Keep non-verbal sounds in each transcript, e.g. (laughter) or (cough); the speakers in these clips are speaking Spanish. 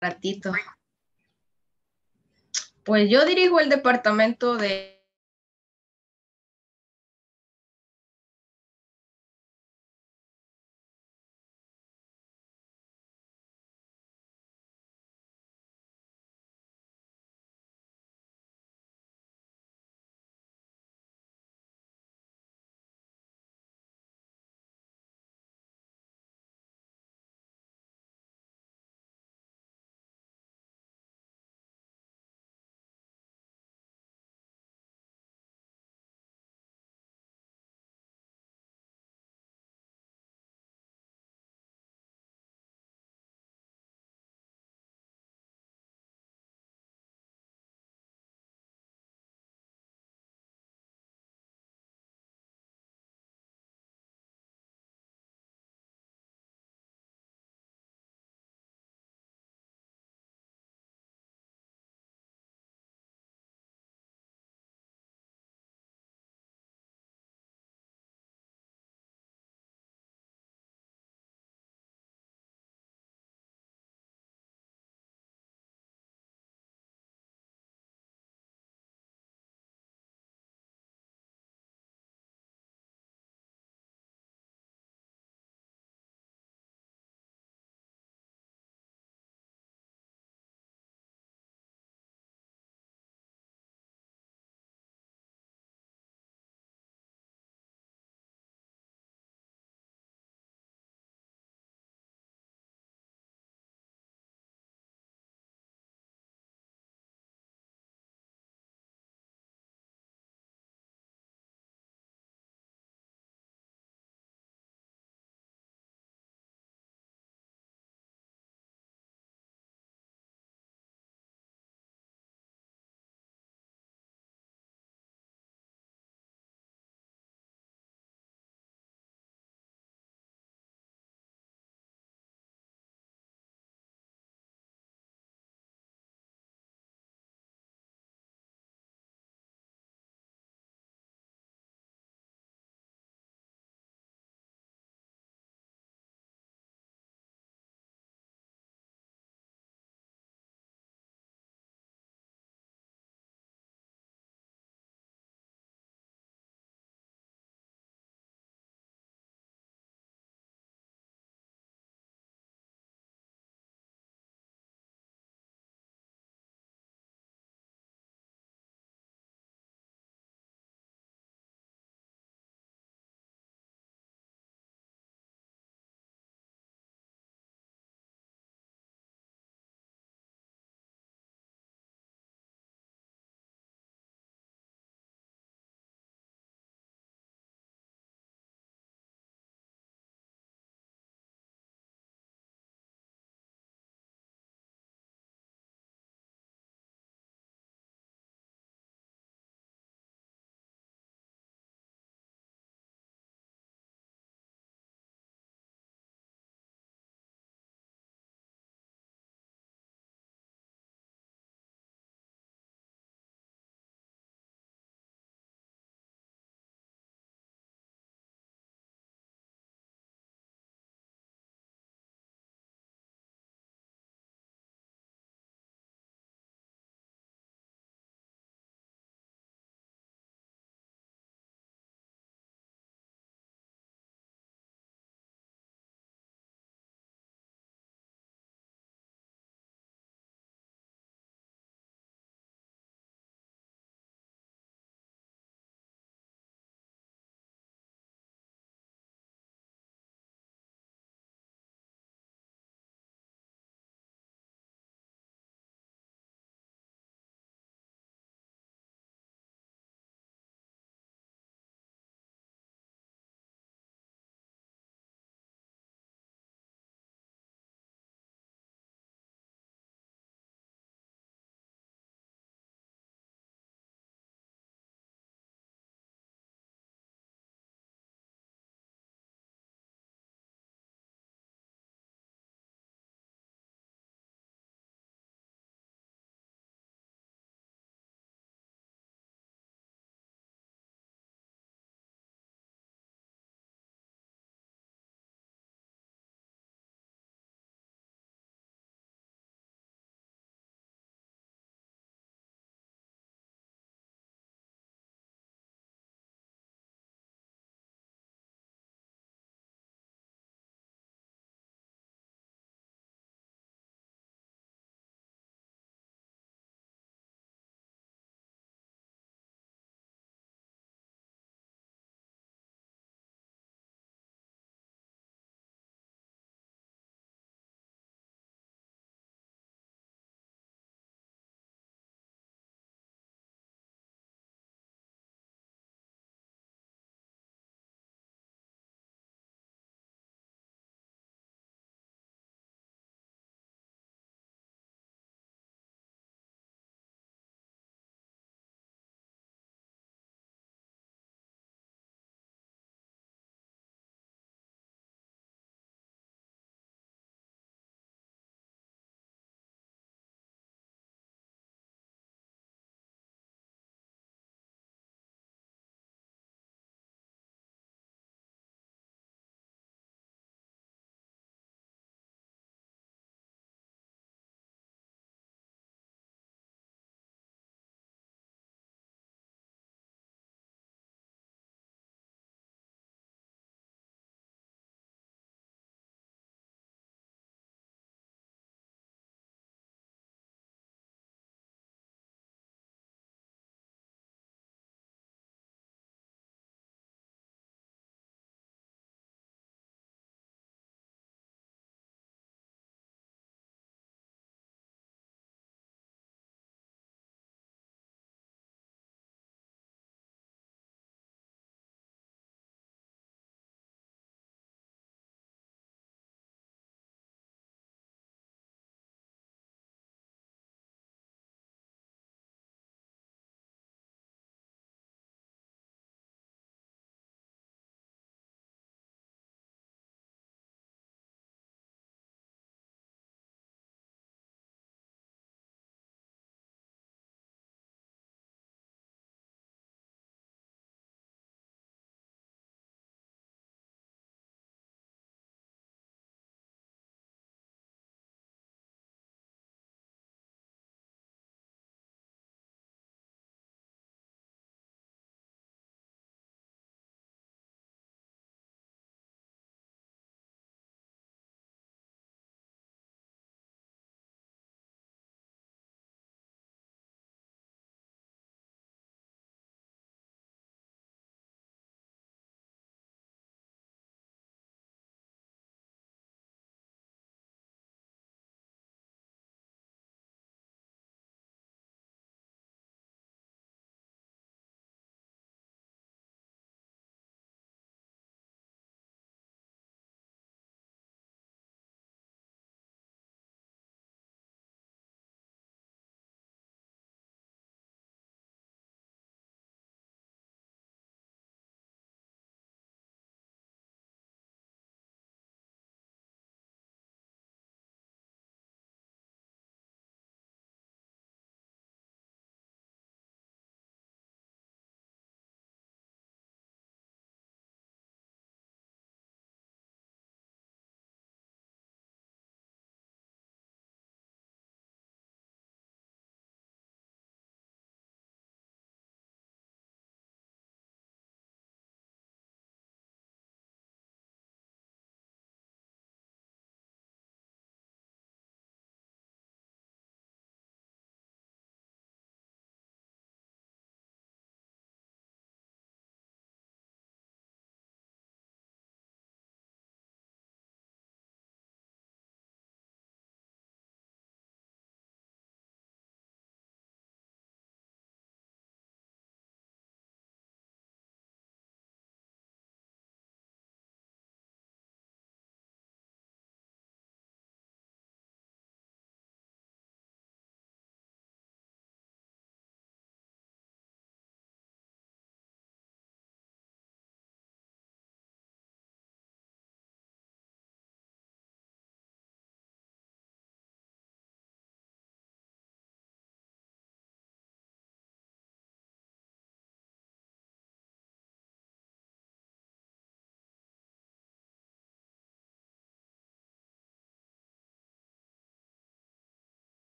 ratito. Pues yo dirijo el departamento de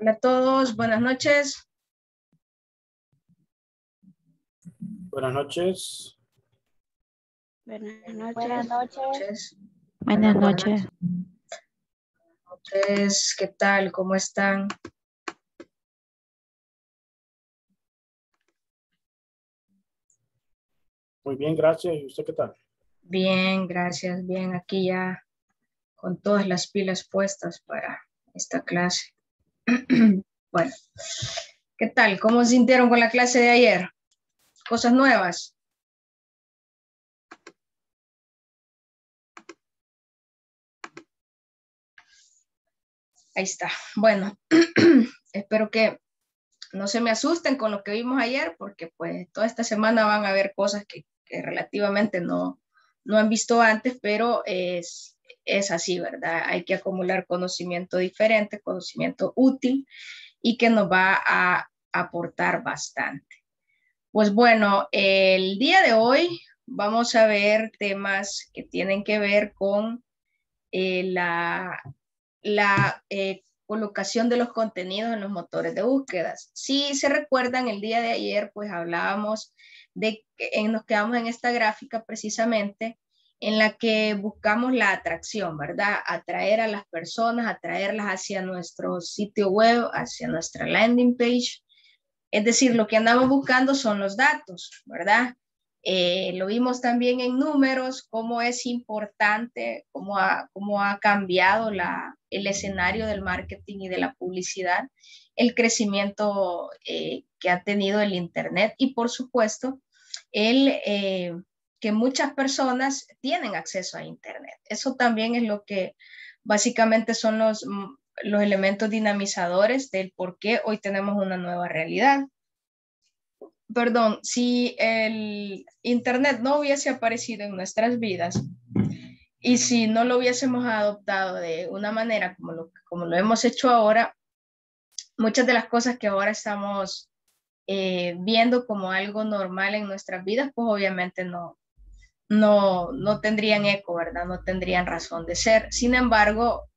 Hola a todos, buenas noches. Buenas noches. Buenas noches. Buenas noches. Buenas noches. noches. ¿Qué tal? ¿Cómo están? Muy bien, gracias. ¿Y usted qué tal? Bien, gracias. Bien, aquí ya con todas las pilas puestas para esta clase. (clears throat) bueno, ¿qué tal? ¿Cómo se sintieron con la clase de ayer? ¿Cosas nuevas? Ahí está. Bueno, (clears throat) espero que no se me asusten con lo que vimos ayer, porque pues toda esta semana van a ver cosas que, relativamente no, no han visto antes, pero es, es así, ¿verdad? Hay que acumular conocimiento diferente, conocimiento útil y que nos va a aportar bastante. Pues bueno, el día de hoy vamos a ver temas que tienen que ver con eh, la eh, colocación de los contenidos en los motores de búsquedas. Si se recuerdan, el día de ayer pues hablábamos de, que nos quedamos en esta gráfica precisamente en la que buscamos la atracción, ¿verdad? Atraer a las personas, atraerlas hacia nuestro sitio web, hacia nuestra landing page. Es decir, lo que andamos buscando son los datos, ¿verdad? Eh, lo vimos también en números, cómo es importante, cómo ha, cómo ha cambiado la, el escenario del marketing y de la publicidad, el crecimiento eh, que ha tenido el Internet y, por supuesto, el eh, que muchas personas tienen acceso a Internet. Eso también es lo que básicamente son los, los elementos dinamizadores del por qué hoy tenemos una nueva realidad perdón, si el Internet no hubiese aparecido en nuestras vidas y si no lo hubiésemos adoptado de una manera como lo, como lo hemos hecho ahora, muchas de las cosas que ahora estamos eh, viendo como algo normal en nuestras vidas, pues obviamente no, no, no tendrían eco, ¿verdad? No tendrían razón de ser. Sin embargo,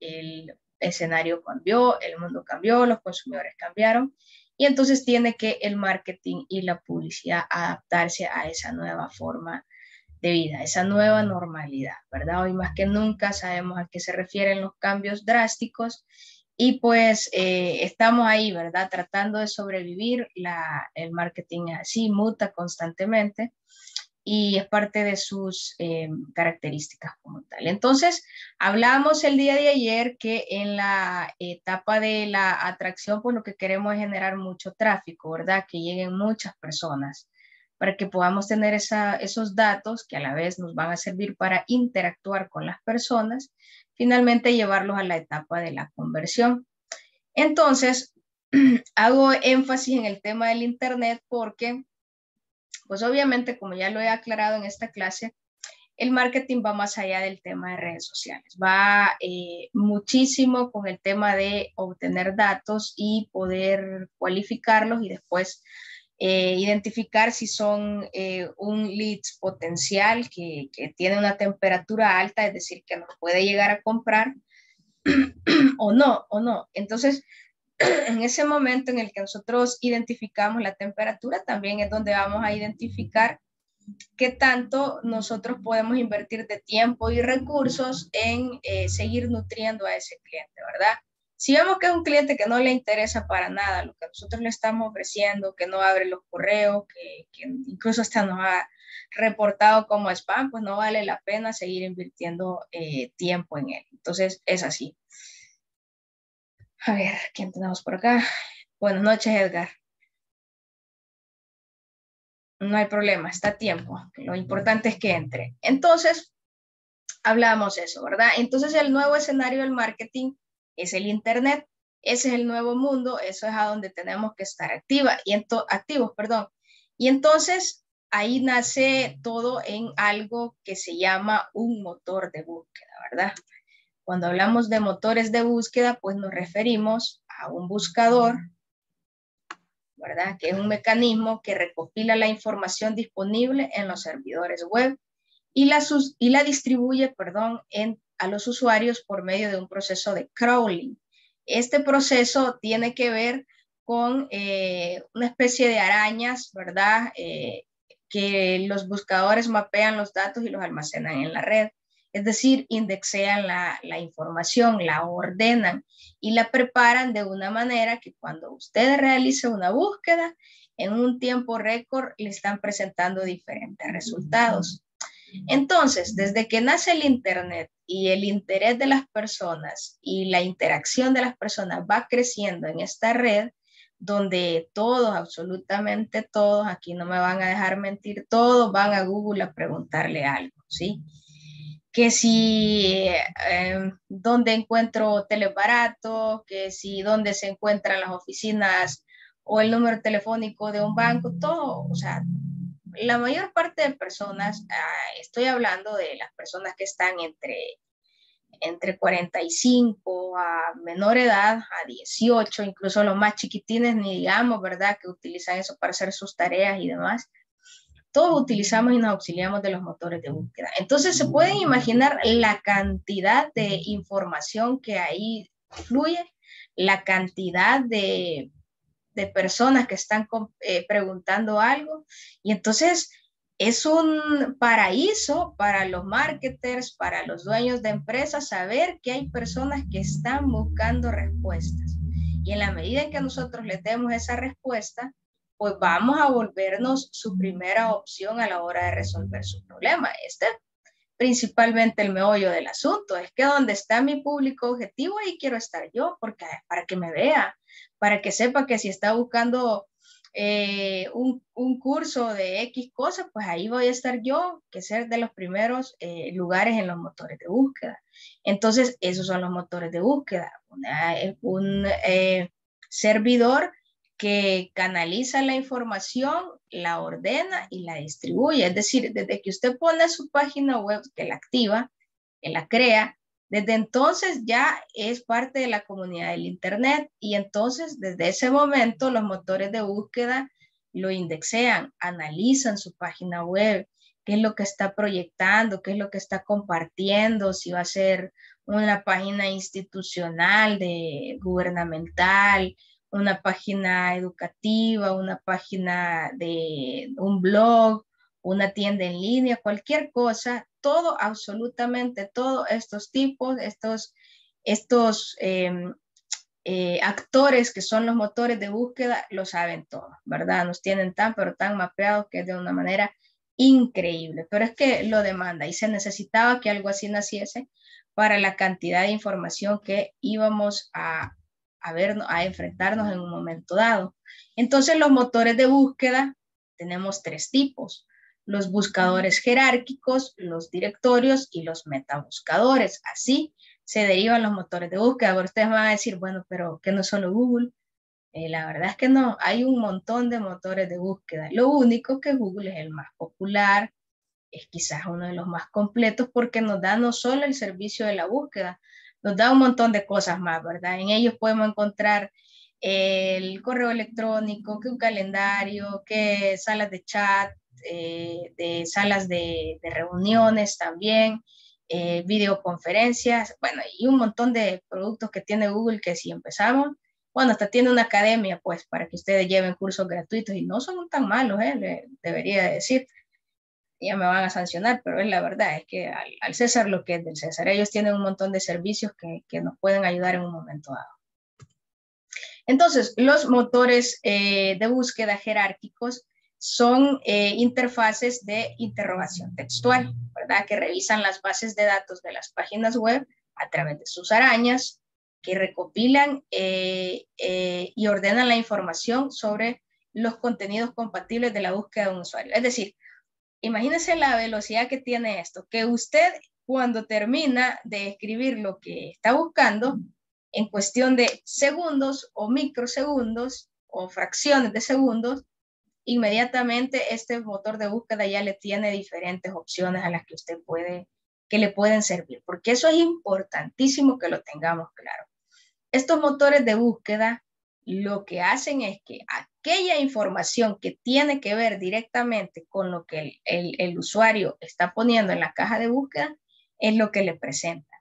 el escenario cambió, el mundo cambió, los consumidores cambiaron y entonces tiene que el marketing y la publicidad adaptarse a esa nueva forma de vida, esa nueva normalidad, ¿verdad? Hoy más que nunca sabemos a qué se refieren los cambios drásticos y pues eh, estamos ahí, ¿verdad? Tratando de sobrevivir, la, el marketing así muta constantemente y es parte de sus eh, características como tal. Entonces, hablamos el día de ayer que en la etapa de la atracción, pues lo que queremos es generar mucho tráfico, ¿verdad? Que lleguen muchas personas para que podamos tener esa, esos datos que a la vez nos van a servir para interactuar con las personas, finalmente llevarlos a la etapa de la conversión. Entonces, (clears throat) hago énfasis en el tema del Internet porque pues obviamente, como ya lo he aclarado en esta clase, el marketing va más allá del tema de redes sociales, va eh, muchísimo con el tema de obtener datos y poder cualificarlos y después eh, identificar si son eh, un leads potencial que, que, tiene una temperatura alta, es decir, que nos puede llegar a comprar (clears throat) o no, o no. Entonces, (clears throat) en ese momento en el que nosotros identificamos la temperatura, también es donde vamos a identificar qué tanto nosotros podemos invertir de tiempo y recursos en eh, seguir nutriendo a ese cliente, ¿verdad? Si vemos que es un cliente que no le interesa para nada lo que nosotros le estamos ofreciendo, que no abre los correos, que, incluso hasta nos ha reportado como spam, pues no vale la pena seguir invirtiendo eh, tiempo en él. Entonces, es así. A ver, ¿quién tenemos por acá? Buenas noches, Edgar. No hay problema, está a tiempo. Lo importante es que entre. Entonces, hablamos eso, ¿verdad? Entonces, el nuevo escenario del marketing es el Internet. Ese es el nuevo mundo, eso es a donde tenemos que estar activa y activos, perdón. Y entonces, ahí nace todo en algo que se llama un motor de búsqueda, ¿verdad? Cuando hablamos de motores de búsqueda, pues nos referimos a un buscador, ¿verdad? Que es un mecanismo que recopila la información disponible en los servidores web y la, y la distribuye, perdón, en, a los usuarios por medio de un proceso de crawling. este proceso tiene que ver con eh, una especie de arañas, ¿verdad? Eh, que los buscadores mapean los datos y los almacenan en la red. Es decir, indexean la, la, información, la ordenan y la preparan de una manera que cuando usted realice una búsqueda, en un tiempo récord le están presentando diferentes resultados. Entonces, desde que nace el Internet y el interés de las personas y la interacción de las personas va creciendo en esta red, donde todos, absolutamente todos, aquí no me van a dejar mentir, todos van a Google a preguntarle algo, ¿sí? Que si, eh, dónde encuentro telebarato, que si dónde se encuentran las oficinas o el número telefónico de un banco, todo, o sea, la mayor parte de personas, estoy hablando de las personas que están entre, entre 45 a menor edad, a 18, incluso los más chiquitines, ni digamos, ¿verdad? Que utilizan eso para hacer sus tareas y demás. Todos utilizamos y nos auxiliamos de los motores de búsqueda. Entonces se pueden imaginar la cantidad de información que ahí fluye, la cantidad de, de personas que están eh, preguntando algo. Y entonces es un paraíso para los marketers, para los dueños de empresas, saber que hay personas que están buscando respuestas. Y en la medida en que nosotros les demos esa respuesta, pues vamos a volvernos su primera opción a la hora de resolver su problema. Este principalmente el meollo del asunto, es que donde está mi público objetivo, ahí quiero estar yo, porque para que me vea, para que sepa que si está buscando eh, un, curso de X cosas, pues ahí voy a estar yo, que ser de los primeros eh, lugares en los motores de búsqueda. Entonces, esos son los motores de búsqueda. un eh, servidor que canaliza la información, la ordena y la distribuye. Es decir, desde que usted pone su página web, que la activa, que la crea, desde entonces ya es parte de la comunidad del Internet y entonces desde ese momento los motores de búsqueda lo indexean, analizan su página web, qué es lo que está proyectando, qué es lo que está compartiendo, si va a ser una página institucional, de gubernamental, una página educativa, una página de un blog, una tienda en línea, cualquier cosa, todo, absolutamente todos estos tipos, estos, estos em, eh, actores que son los motores de búsqueda, lo saben todo, ¿verdad? Nos tienen tan, pero tan mapeados que es de una manera increíble, pero es que lo demanda y se necesitaba que algo así naciese para la cantidad de información que íbamos a, a ver, a enfrentarnos en un momento dado. Entonces, los motores de búsqueda tenemos tres tipos los buscadores jerárquicos, los directorios y los metabuscadores. Así se derivan los motores de búsqueda. Ahora ustedes van a decir, bueno, pero que no solo Google. Eh, la verdad es que no, hay un montón de motores de búsqueda. Lo único que Google es el más popular, es quizás uno de los más completos porque nos da no solo el servicio de la búsqueda, nos da un montón de cosas más, ¿verdad? En ellos podemos encontrar el correo electrónico, que un calendario, que salas de chat, eh, de salas de, reuniones también, eh, videoconferencias, bueno, y un montón de productos que tiene Google que si empezamos, bueno, hasta tiene una academia, pues, para que ustedes lleven cursos gratuitos y no son tan malos, ¿eh? debería decir. Ya me van a sancionar, pero es la verdad, es que al, César lo que es del César, ellos tienen un montón de servicios que, que nos pueden ayudar en un momento dado. Entonces, los motores eh, de búsqueda jerárquicos son eh, interfaces de interrogación textual, ¿verdad? Que revisan las bases de datos de las páginas web a través de sus arañas, que recopilan eh, eh, y ordenan la información sobre los contenidos compatibles de la búsqueda de un usuario. Es decir, imagínense la velocidad que tiene esto, que usted cuando termina de escribir lo que está buscando, en cuestión de segundos o microsegundos o fracciones de segundos, inmediatamente este motor de búsqueda ya le tiene diferentes opciones a las que usted puede, que le pueden servir, porque eso es importantísimo que lo tengamos claro. Estos motores de búsqueda lo que hacen es que aquella información que tiene que ver directamente con lo que el, el, usuario está poniendo en la caja de búsqueda es lo que le presenta,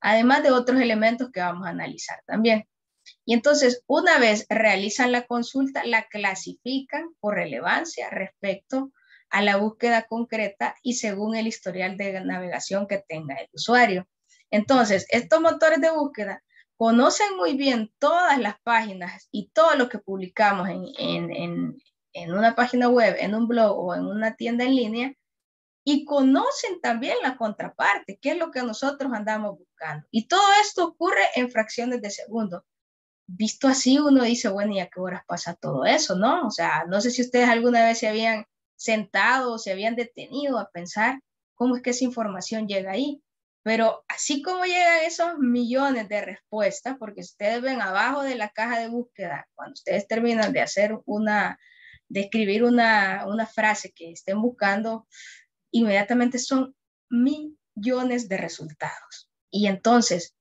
además de otros elementos que vamos a analizar también. Y entonces, una vez realizan la consulta, la clasifican por relevancia respecto a la búsqueda concreta y según el historial de navegación que tenga el usuario. Entonces, estos motores de búsqueda conocen muy bien todas las páginas y todo lo que publicamos en, en una página web, en un blog o en una tienda en línea y conocen también la contraparte, que es lo que nosotros andamos buscando. Y todo esto ocurre en fracciones de segundo. Visto así, uno dice, bueno, ¿y a qué horas pasa todo eso? ¿No? O sea, no sé si ustedes alguna vez se habían sentado o se habían detenido a pensar cómo es que esa información llega ahí. Pero así como llegan esos millones de respuestas, porque ustedes ven abajo de la caja de búsqueda, cuando ustedes terminan de hacer una, de escribir una, una frase que estén buscando, inmediatamente son millones de resultados. Y entonces,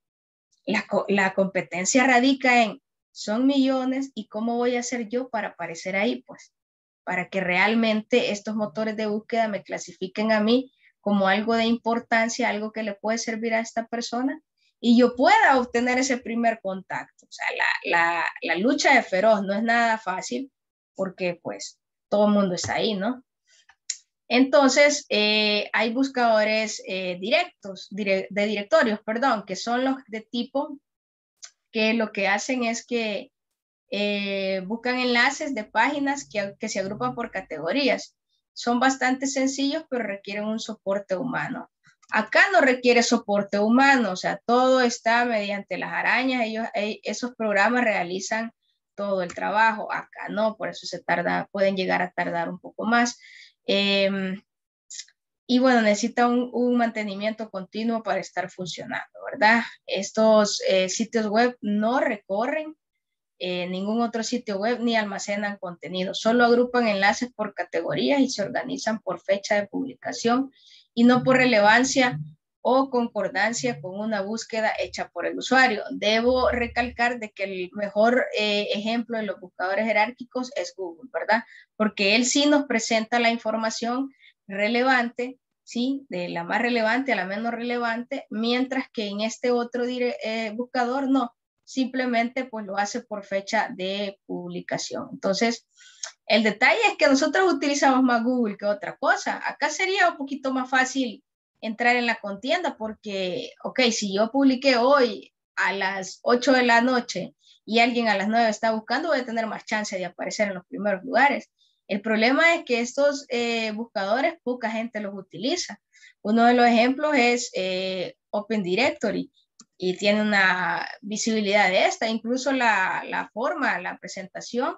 la, competencia radica en, son millones y cómo voy a hacer yo para aparecer ahí, pues, para que realmente estos motores de búsqueda me clasifiquen a mí como algo de importancia, algo que le puede servir a esta persona y yo pueda obtener ese primer contacto. O sea, la, la lucha de feroz no es nada fácil porque pues todo el mundo está ahí, ¿no? Entonces, eh, hay buscadores eh, directos, de directorios, perdón, que son los de tipo que lo que hacen es que eh, buscan enlaces de páginas que, que se agrupan por categorías. Son bastante sencillos, pero requieren un soporte humano. Acá no requiere soporte humano, o sea, todo está mediante las arañas, ellos, esos programas realizan todo el trabajo, acá no, por eso se tarda, pueden llegar a tardar un poco más. Em, y bueno, necesita un, mantenimiento continuo para estar funcionando, ¿verdad? Estos eh, sitios web no recorren eh, ningún otro sitio web ni almacenan contenido, solo agrupan enlaces por categorías y se organizan por fecha de publicación y no por relevancia o concordancia con una búsqueda hecha por el usuario. Debo recalcar de que el mejor eh, ejemplo de los buscadores jerárquicos es Google, ¿verdad? Porque él sí nos presenta la información relevante, ¿sí? De la más relevante a la menos relevante, mientras que en este otro eh, buscador no, simplemente pues lo hace por fecha de publicación. Entonces, el detalle es que nosotros utilizamos más Google que otra cosa. Acá sería un poquito más fácil entrar en la contienda porque, ok, si yo publiqué hoy a las 8 de la noche y alguien a las 9 está buscando, voy a tener más chance de aparecer en los primeros lugares. El problema es que estos eh, buscadores poca gente los utiliza. Uno de los ejemplos es eh, Open Directory y tiene una visibilidad de esta, incluso la, la, forma, la presentación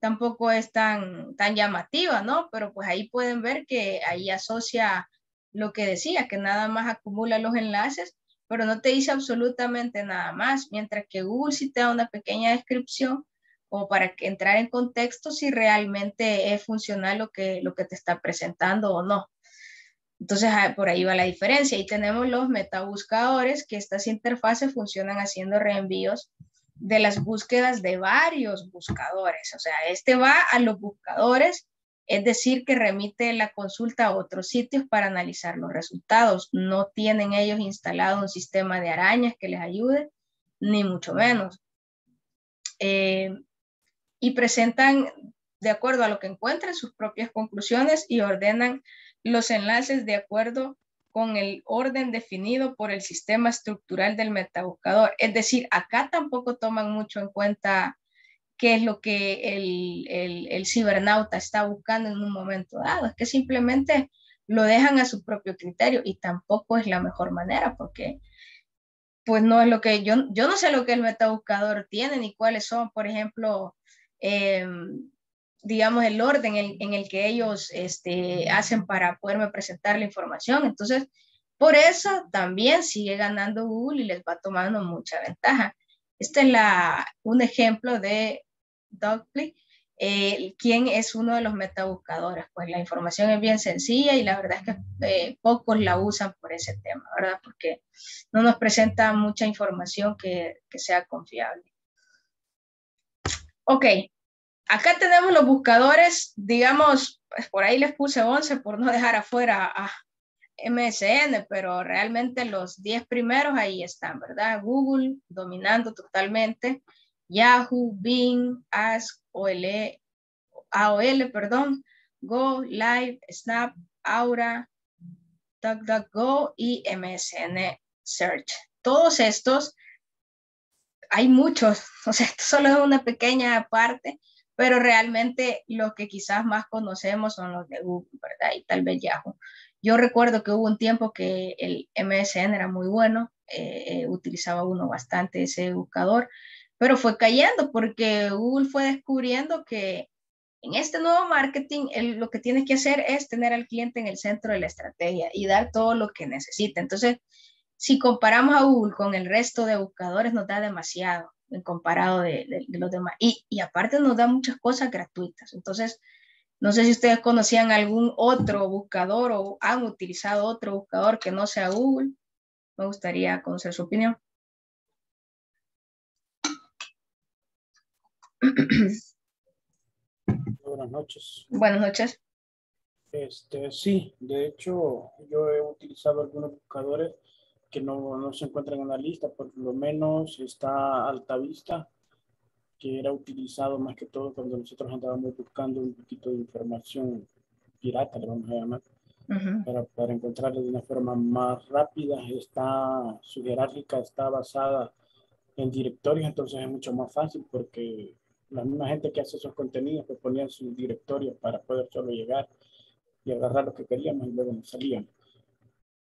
tampoco es tan, tan llamativa, ¿no? Pero pues ahí pueden ver que ahí asocia lo que decía, que nada más acumula los enlaces, pero no te dice absolutamente nada más, mientras que Google sí te da una pequeña descripción o para que entrar en contexto si realmente es funcional lo que, lo que te está presentando o no. Entonces, ah, por ahí va la diferencia. Y tenemos los metabuscadores, que estas interfaces funcionan haciendo reenvíos de las búsquedas de varios buscadores. O sea, este va a los buscadores es decir, que remite la consulta a otros sitios para analizar los resultados. No tienen ellos instalado un sistema de arañas que les ayude, ni mucho menos. Eh, y presentan, de acuerdo a lo que encuentran, sus propias conclusiones y ordenan los enlaces de acuerdo con el orden definido por el sistema estructural del metabuscador. Es decir, acá tampoco toman mucho en cuenta qué es lo que el, el, cibernauta está buscando en un momento dado. Es que simplemente lo dejan a su propio criterio y tampoco es la mejor manera porque pues no es lo que yo, yo no sé lo que el metabuscador tiene ni cuáles son, por ejemplo, em, digamos, el orden en, el que ellos este, hacen para poderme presentar la información. Entonces, por eso también sigue ganando Google y les va tomando mucha ventaja. Este es la, un ejemplo de Dogply, eh, ¿quién es uno de los metabuscadores? Pues la información es bien sencilla y la verdad es que eh, pocos la usan por ese tema, ¿verdad? Porque no nos presenta mucha información que, que sea confiable. Ok, acá tenemos los buscadores, digamos, pues por ahí les puse 11 por no dejar afuera a MSN, pero realmente los 10 primeros ahí están, ¿verdad? Google dominando totalmente Yahoo, Bing, Ask, OL, AOL, perdón, Go, Live, Snap, Aura, DuckDuckGo y MSN Search. Todos estos, hay muchos, (laughs) o sea, esto solo es una pequeña parte, pero realmente los que quizás más conocemos son los de Google, ¿verdad? Y tal vez Yahoo. Yo recuerdo que hubo un tiempo que el MSN era muy bueno, eh, eh, utilizaba uno bastante ese buscador, pero fue cayendo porque Google fue descubriendo que en este nuevo marketing lo que tienes que hacer es tener al cliente en el centro de la estrategia y dar todo lo que necesita. Entonces, si comparamos a Google con el resto de buscadores, nos da demasiado comparado de, de, los demás. Y, y, aparte nos da muchas cosas gratuitas. Entonces, no sé si ustedes conocían algún otro buscador o han utilizado otro buscador que no sea Google. Me gustaría conocer su opinión. Buenas noches. Buenas noches. Este, sí, de hecho, yo he utilizado algunos buscadores que no, no se encuentran en la lista, por lo menos está Altavista, que era utilizado más que todo cuando nosotros andábamos buscando un poquito de información pirata, le vamos a llamar, para, para encontrarle de una forma más rápida. Está, su jerárquica está basada en directorios, entonces es mucho más fácil porque la misma gente que hace esos contenidos pues ponían sus directorios para poder solo llegar y agarrar lo que queríamos y luego nos salían.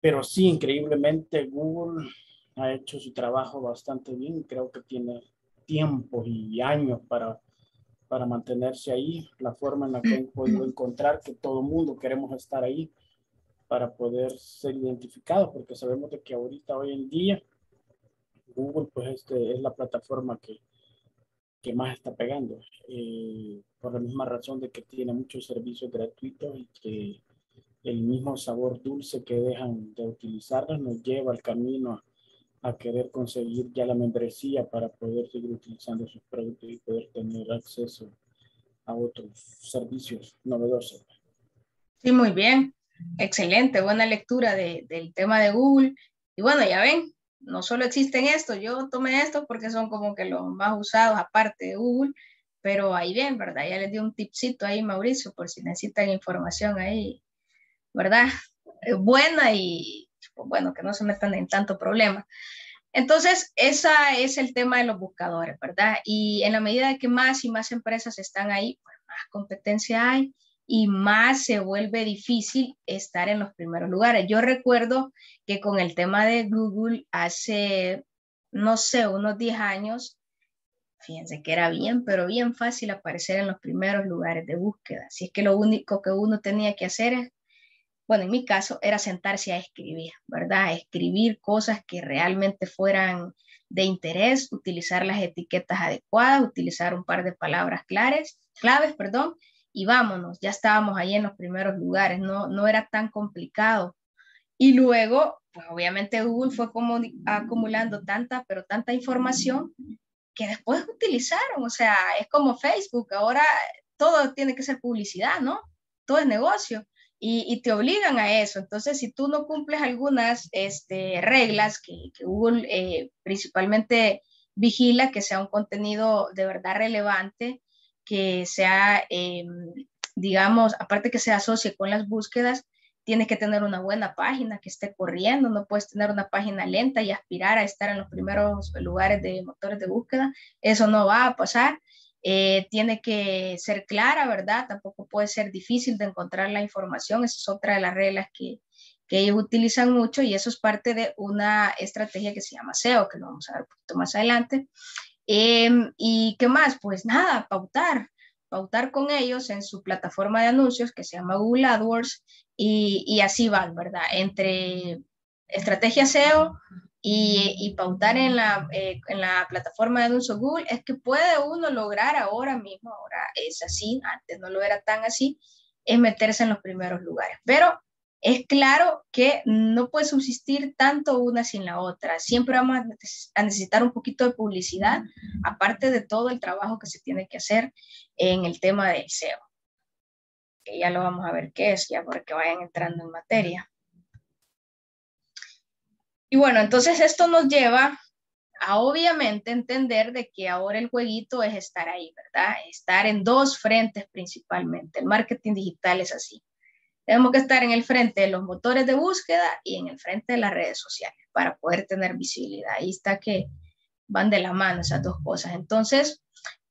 Pero sí, increíblemente Google ha hecho su trabajo bastante bien. Creo que tiene tiempo y años para, para mantenerse ahí, la forma en la que podido encontrar que todo mundo queremos estar ahí para poder ser identificados, porque sabemos de que ahorita, hoy en día, Google pues este, es la plataforma que, que más está pegando, eh, por la misma razón de que tiene muchos servicios gratuitos y que el mismo sabor dulce que dejan de utilizarlos nos lleva al camino a querer conseguir ya la membresía para poder seguir utilizando sus productos y poder tener acceso a otros servicios novedosos. Sí, muy bien. Excelente, buena lectura de, del tema de Google. Y bueno, ya ven, no solo existen estos, yo tomé estos porque son como que los más usados aparte de Google, pero ahí bien, ¿verdad? Ya les di un tipcito ahí, Mauricio, por si necesitan información ahí, ¿verdad? Buena y pues, bueno, que no se metan en tanto problema. Entonces, ese es el tema de los buscadores, ¿verdad? Y en la medida que más y más empresas están ahí, pues más competencia hay y más se vuelve difícil estar en los primeros lugares. Yo recuerdo que con el tema de Google hace, no sé, unos 10 años, fíjense que era bien, pero bien fácil aparecer en los primeros lugares de búsqueda. Así es que lo único que uno tenía que hacer es bueno, en mi caso era sentarse a escribir, ¿verdad? escribir cosas que realmente fueran de interés, utilizar las etiquetas adecuadas, utilizar un par de palabras claves, claves, perdón, y vámonos, ya estábamos ahí en los primeros lugares, no, no era tan complicado. Y luego, pues obviamente Google fue como acumulando tanta, pero tanta información que después utilizaron, o sea, es como Facebook, ahora todo tiene que ser publicidad, ¿no? Todo es negocio y, te obligan a eso. Entonces, si tú no cumples algunas este, reglas que, Google eh, principalmente vigila, que sea un contenido de verdad relevante, que sea, em, digamos, aparte que se asocie con las búsquedas, tienes que tener una buena página que esté corriendo, no puedes tener una página lenta y aspirar a estar en los primeros lugares de motores de búsqueda, eso no va a pasar. Eh, tiene que ser clara, ¿verdad? Tampoco puede ser difícil de encontrar la información. Esa es otra de las reglas que, que ellos utilizan mucho y eso es parte de una estrategia que se llama SEO, que lo vamos a ver un poquito más adelante. Em, ¿Y qué más? Pues nada, pautar, pautar con ellos en su plataforma de anuncios que se llama Google AdWords y, y así van, ¿verdad? Entre estrategia SEO, y, pautar en la, eh, plataforma de anuncio Google es que puede uno lograr ahora mismo, ahora es así, antes no lo era tan así, es meterse en los primeros lugares. Pero es claro que no puede subsistir tanto una sin la otra. Siempre vamos a necesitar un poquito de publicidad, aparte de todo el trabajo que se tiene que hacer en el tema del SEO. Que ya lo vamos a ver qué es, ya para que vayan entrando en materia. Y bueno, entonces esto nos lleva obviamente entender de que ahora el jueguito es estar ahí, ¿verdad? Estar en dos frentes principalmente. El marketing digital es así. Tenemos que estar en el frente de los motores de búsqueda y en el frente de las redes sociales para poder tener visibilidad. Ahí está que van de la mano esas dos cosas. Entonces,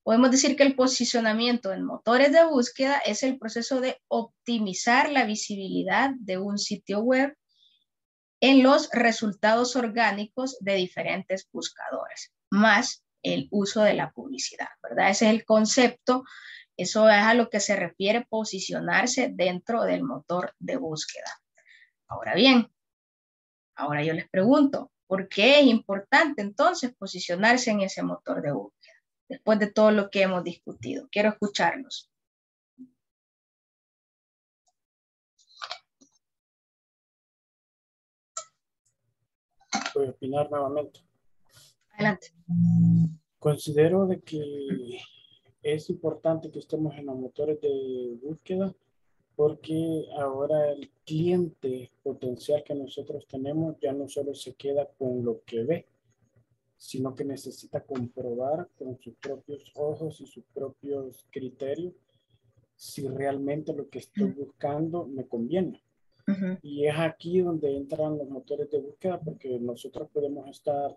podemos decir que el posicionamiento en motores de búsqueda es el proceso de optimizar la visibilidad de un sitio web en los resultados orgánicos de diferentes buscadores, más el uso de la publicidad, ¿verdad? Ese es el concepto, eso es a lo que se refiere posicionarse dentro del motor de búsqueda. Ahora bien, ahora yo les pregunto, ¿por qué es importante entonces posicionarse en ese motor de búsqueda? Después de todo lo que hemos discutido, quiero escucharlos. A opinar nuevamente. Adelante. Considero de que es importante que estemos en los motores de búsqueda porque ahora el cliente potencial que nosotros tenemos ya no solo se queda con lo que ve, sino que necesita comprobar con sus propios ojos y sus propios criterios si realmente lo que estoy buscando me conviene. Y es aquí donde entran los motores de búsqueda porque nosotros podemos estar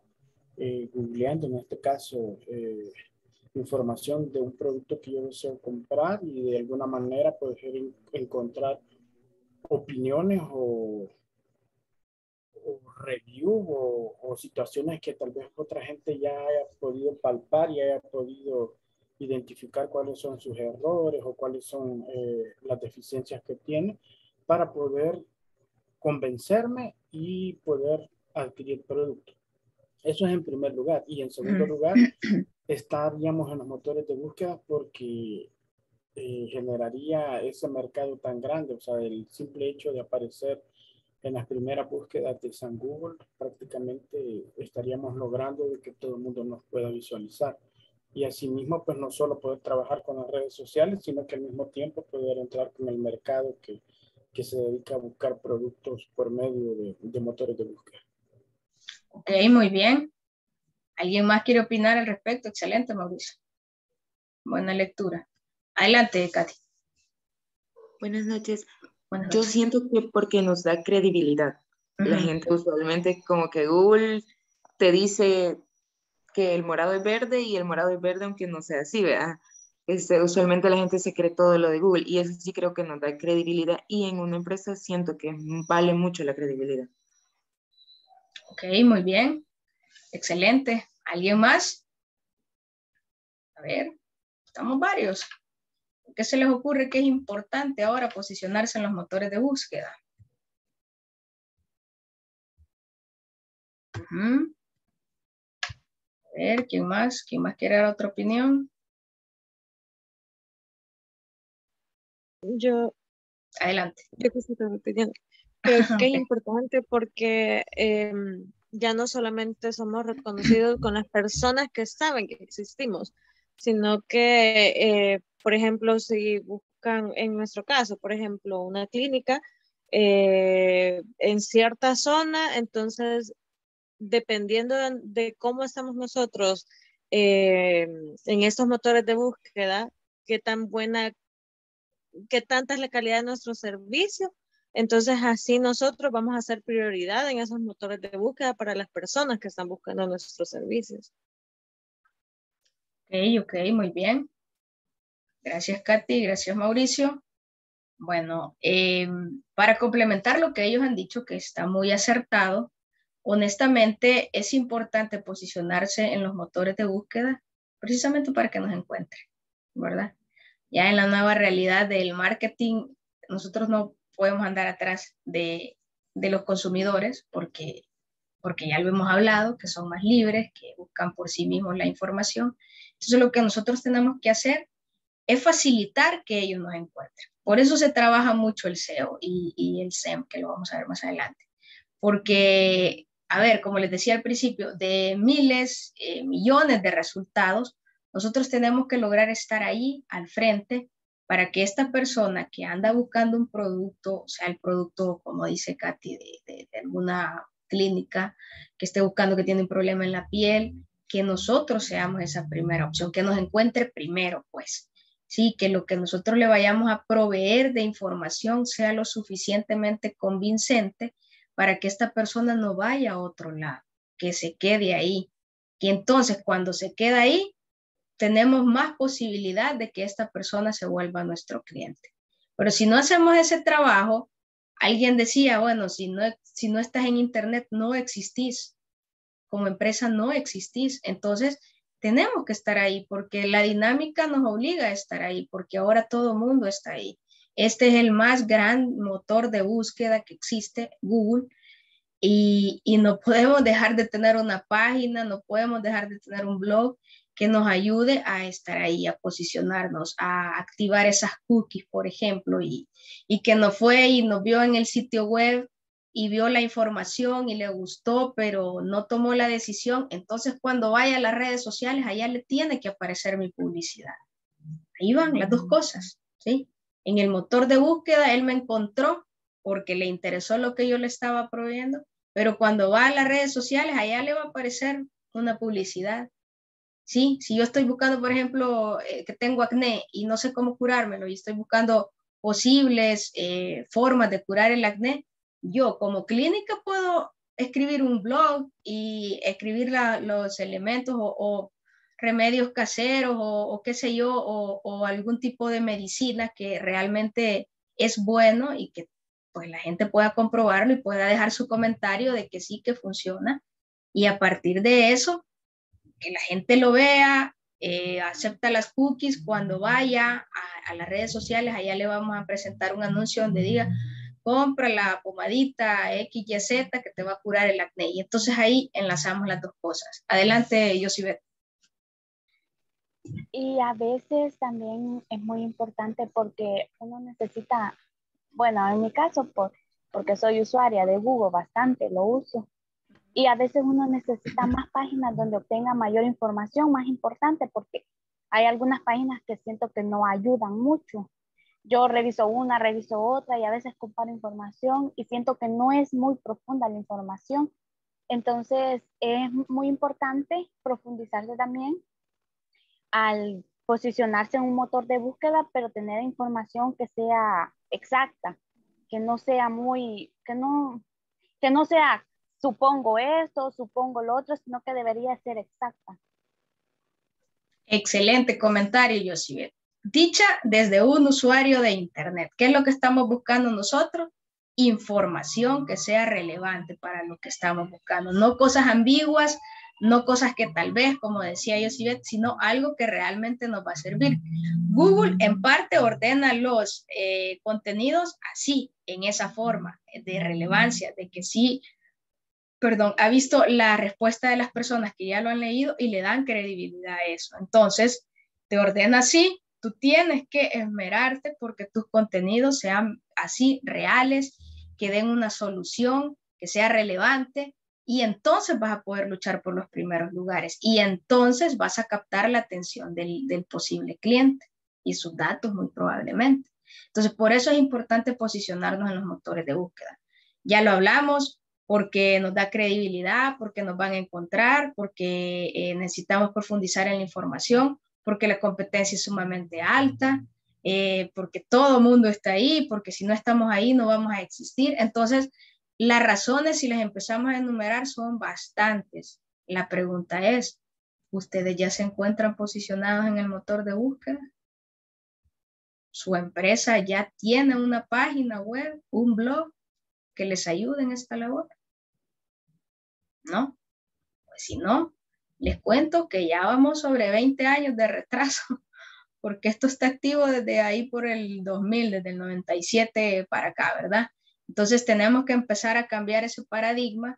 eh, googleando, en este caso, eh, información de un producto que yo deseo comprar y de alguna manera poder encontrar opiniones o, o review o, o, situaciones que tal vez otra gente ya haya podido palpar y haya podido identificar cuáles son sus errores o cuáles son eh, las deficiencias que tiene para poder convencerme y poder adquirir producto. Eso es en primer lugar. Y en segundo lugar, (clears throat) estaríamos en los motores de búsqueda porque eh, generaría ese mercado tan grande. O sea, el simple hecho de aparecer en las primeras búsquedas de San Google, prácticamente estaríamos logrando que todo el mundo nos pueda visualizar. Y asimismo, pues no solo poder trabajar con las redes sociales, sino que al mismo tiempo poder entrar con el mercado que, que se dedica a buscar productos por medio de, de motores de búsqueda. Ok, muy bien. ¿Alguien más quiere opinar al respecto? Excelente, Mauricio. Buena lectura. Adelante, Katy. Buenas noches. Yo siento que porque nos da credibilidad. La gente usualmente como que Google te dice que el morado es verde y el morado es verde aunque no sea así, ¿verdad? Este, usualmente la gente se cree todo lo de Google y eso sí creo que nos da credibilidad y en una empresa siento que vale mucho la credibilidad. Ok, muy bien. Excelente. ¿Alguien más? A ver, estamos varios. ¿Qué se les ocurre que es importante ahora posicionarse en los motores de búsqueda? A ver, ¿quién más? ¿Quién más quiere dar otra opinión? Yo. Adelante. Yo Creo (laughs) que es importante porque em, ya no solamente somos reconocidos con las personas que saben que existimos, sino que, eh, por ejemplo, si buscan, en nuestro caso, por ejemplo, una clínica eh, en cierta zona, entonces, dependiendo de, cómo estamos nosotros eh, en estos motores de búsqueda, qué tan buena qué tanta es la calidad de nuestro servicio. Entonces, así nosotros vamos a hacer prioridad en esos motores de búsqueda para las personas que están buscando nuestros servicios. Ok, ok, muy bien. Gracias, Katy. Gracias, Mauricio. Bueno, eh, para complementar lo que ellos han dicho, que está muy acertado, honestamente es importante posicionarse en los motores de búsqueda precisamente para que nos encuentren, ¿verdad? Ya en la nueva realidad del marketing, nosotros no podemos andar atrás de, los consumidores porque, porque ya lo hemos hablado, que son más libres, que buscan por sí mismos la información. Entonces lo que nosotros tenemos que hacer es facilitar que ellos nos encuentren. Por eso se trabaja mucho el SEO y, el SEM, que lo vamos a ver más adelante. Porque, a ver, como les decía al principio, de miles, eh, millones de resultados, nosotros tenemos que lograr estar ahí al frente para que esta persona que anda buscando un producto, sea, el producto, como dice Katy, de, alguna clínica, que esté buscando que tiene un problema en la piel, que nosotros seamos esa primera opción, que nos encuentre primero, pues. Sí, que lo que nosotros le vayamos a proveer de información sea lo suficientemente convincente para que esta persona no vaya a otro lado, que se quede ahí. Y entonces cuando se queda ahí, tenemos más posibilidad de que esta persona se vuelva nuestro cliente. Pero si no hacemos ese trabajo, alguien decía, bueno, si no, si no estás en Internet, no existís. Como empresa no existís. Entonces, tenemos que estar ahí porque la dinámica nos obliga a estar ahí, porque ahora todo el mundo está ahí. Este es el más gran motor de búsqueda que existe, Google, y, y no podemos dejar de tener una página, no podemos dejar de tener un blog que nos ayude a estar ahí, a posicionarnos, a activar esas cookies, por ejemplo, y, y que no fue y nos vio en el sitio web y vio la información y le gustó, pero no tomó la decisión, entonces cuando vaya a las redes sociales, allá le tiene que aparecer mi publicidad. Ahí van las dos cosas, ¿sí? En el motor de búsqueda, él me encontró porque le interesó lo que yo le estaba proveyendo, pero cuando va a las redes sociales, allá le va a aparecer una publicidad. ¿Sí? Si yo estoy buscando, por ejemplo, eh, que tengo acné y no sé cómo curármelo y estoy buscando posibles eh, formas de curar el acné, yo como clínica puedo escribir un blog y escribir los elementos o, remedios caseros o, qué sé yo, o, algún tipo de medicina que realmente es bueno y que pues la gente pueda comprobarlo y pueda dejar su comentario de que sí que funciona. Y a partir de eso, que la gente lo vea, eh, acepta las cookies, cuando vaya a, las redes sociales, allá le vamos a presentar un anuncio donde diga, compra la pomadita XYZ que te va a curar el acné. Y entonces ahí enlazamos las dos cosas. Adelante, Josibet. Y a veces también es muy importante porque uno necesita, bueno, en mi caso, por, porque soy usuaria de Google bastante, lo uso. Y a veces uno necesita más páginas donde obtenga mayor información, más importante, porque hay algunas páginas que siento que no ayudan mucho yo reviso una, reviso otra y a veces comparo información y siento que no es muy profunda la información. Entonces es muy importante profundizarse también al posicionarse en un motor de búsqueda, pero tener información que sea exacta, que no sea muy, que no, que no sea supongo esto, supongo lo otro, sino que debería ser exacta. Excelente comentario, Josibet dicha desde un usuario de Internet. ¿Qué es lo que estamos buscando nosotros? Información que sea relevante para lo que estamos buscando, no cosas ambiguas, no cosas que tal vez, como decía yo, sino algo que realmente nos va a servir. Google en parte ordena los eh, contenidos así, en esa forma de relevancia, de que sí, perdón, ha visto la respuesta de las personas que ya lo han leído y le dan credibilidad a eso. Entonces, te ordena así, Tú tienes que esmerarte porque tus contenidos sean así reales, que den una solución, que sea relevante y entonces vas a poder luchar por los primeros lugares y entonces vas a captar la atención del, del posible cliente y sus datos muy probablemente. Entonces, por eso es importante posicionarnos en los motores de búsqueda. Ya lo hablamos, porque nos da credibilidad, porque nos van a encontrar, porque eh, necesitamos profundizar en la información, porque la competencia es sumamente alta, eh, porque todo mundo está ahí, porque si no estamos ahí no vamos a existir. Entonces, las razones, si las empezamos a enumerar, son bastantes. La pregunta es, ¿ustedes ya se encuentran posicionados en el motor de búsqueda? ¿Su empresa ya tiene una página web, un blog que les ayude en esta labor? ¿No? Pues si no, les cuento que ya vamos sobre 20 años de retraso, (laughs) porque esto está activo desde ahí por el 2000, desde el 97 para acá, ¿verdad? Entonces tenemos que empezar a cambiar ese paradigma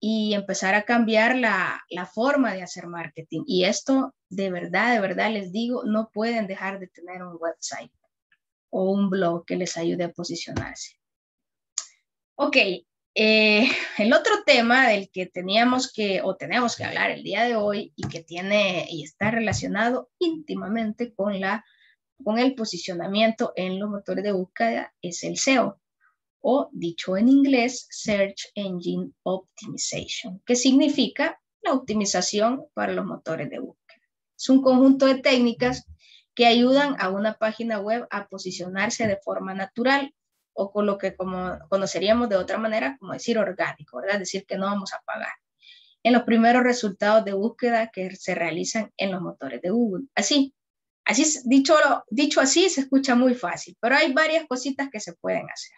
y empezar a cambiar la, la, forma de hacer marketing. Y esto, de verdad, de verdad les digo, no pueden dejar de tener un website o un blog que les ayude a posicionarse. Ok, eh, (laughs) el otro tema del que teníamos que o tenemos que hablar el día de hoy y que tiene y está relacionado íntimamente con la con el posicionamiento en los motores de búsqueda es el SEO o dicho en inglés, Search Engine Optimization, que significa la optimización para los motores de búsqueda. Es un conjunto de técnicas que ayudan a una página web a posicionarse de forma natural o con lo que como conoceríamos de otra manera, como decir orgánico, ¿verdad? Decir que no vamos a pagar en los primeros resultados de búsqueda que se realizan en los motores de Google. Así, así dicho, dicho así, se escucha muy fácil, pero hay varias cositas que se pueden hacer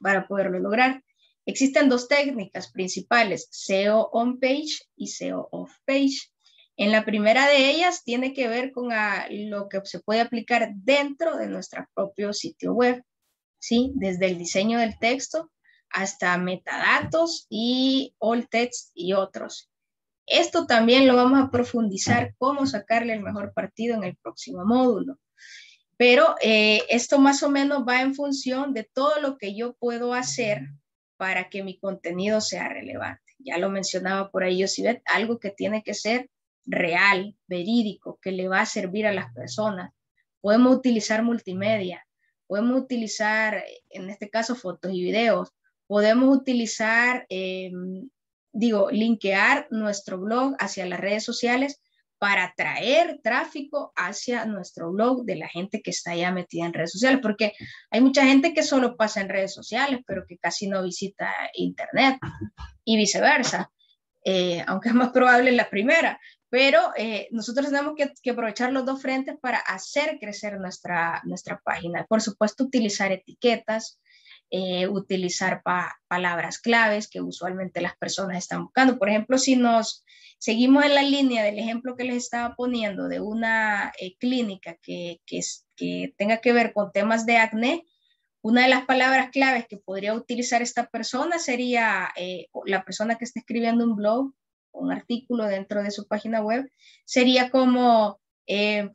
para poderlo lograr. Existen dos técnicas principales, SEO on page y SEO off page. En la primera de ellas tiene que ver con lo que se puede aplicar dentro de nuestro propio sitio web, ¿sí? Desde el diseño del texto hasta metadatos y all text y otros. Esto también lo vamos a profundizar, cómo sacarle el mejor partido en el próximo módulo. Pero eh, esto más o menos va en función de todo lo que yo puedo hacer para que mi contenido sea relevante. Ya lo mencionaba por ahí Yosibet, algo que tiene que ser real, verídico, que le va a servir a las personas. Podemos utilizar multimedia, podemos utilizar, en este caso, fotos y videos, podemos utilizar, em, digo, linkear nuestro blog hacia las redes sociales para atraer tráfico hacia nuestro blog de la gente que está ya metida en redes sociales, porque hay mucha gente que solo pasa en redes sociales, pero que casi no visita internet y viceversa, eh, aunque es más probable la primera, pero eh, nosotros tenemos que, que, aprovechar los dos frentes para hacer crecer nuestra, nuestra página. Por supuesto, utilizar etiquetas, eh, utilizar palabras claves que usualmente las personas están buscando. Por ejemplo, si nos seguimos en la línea del ejemplo que les estaba poniendo de una eh, clínica que, que, que tenga que ver con temas de acné, una de las palabras claves que podría utilizar esta persona sería eh, la persona que está escribiendo un blog, un artículo dentro de su página web, sería como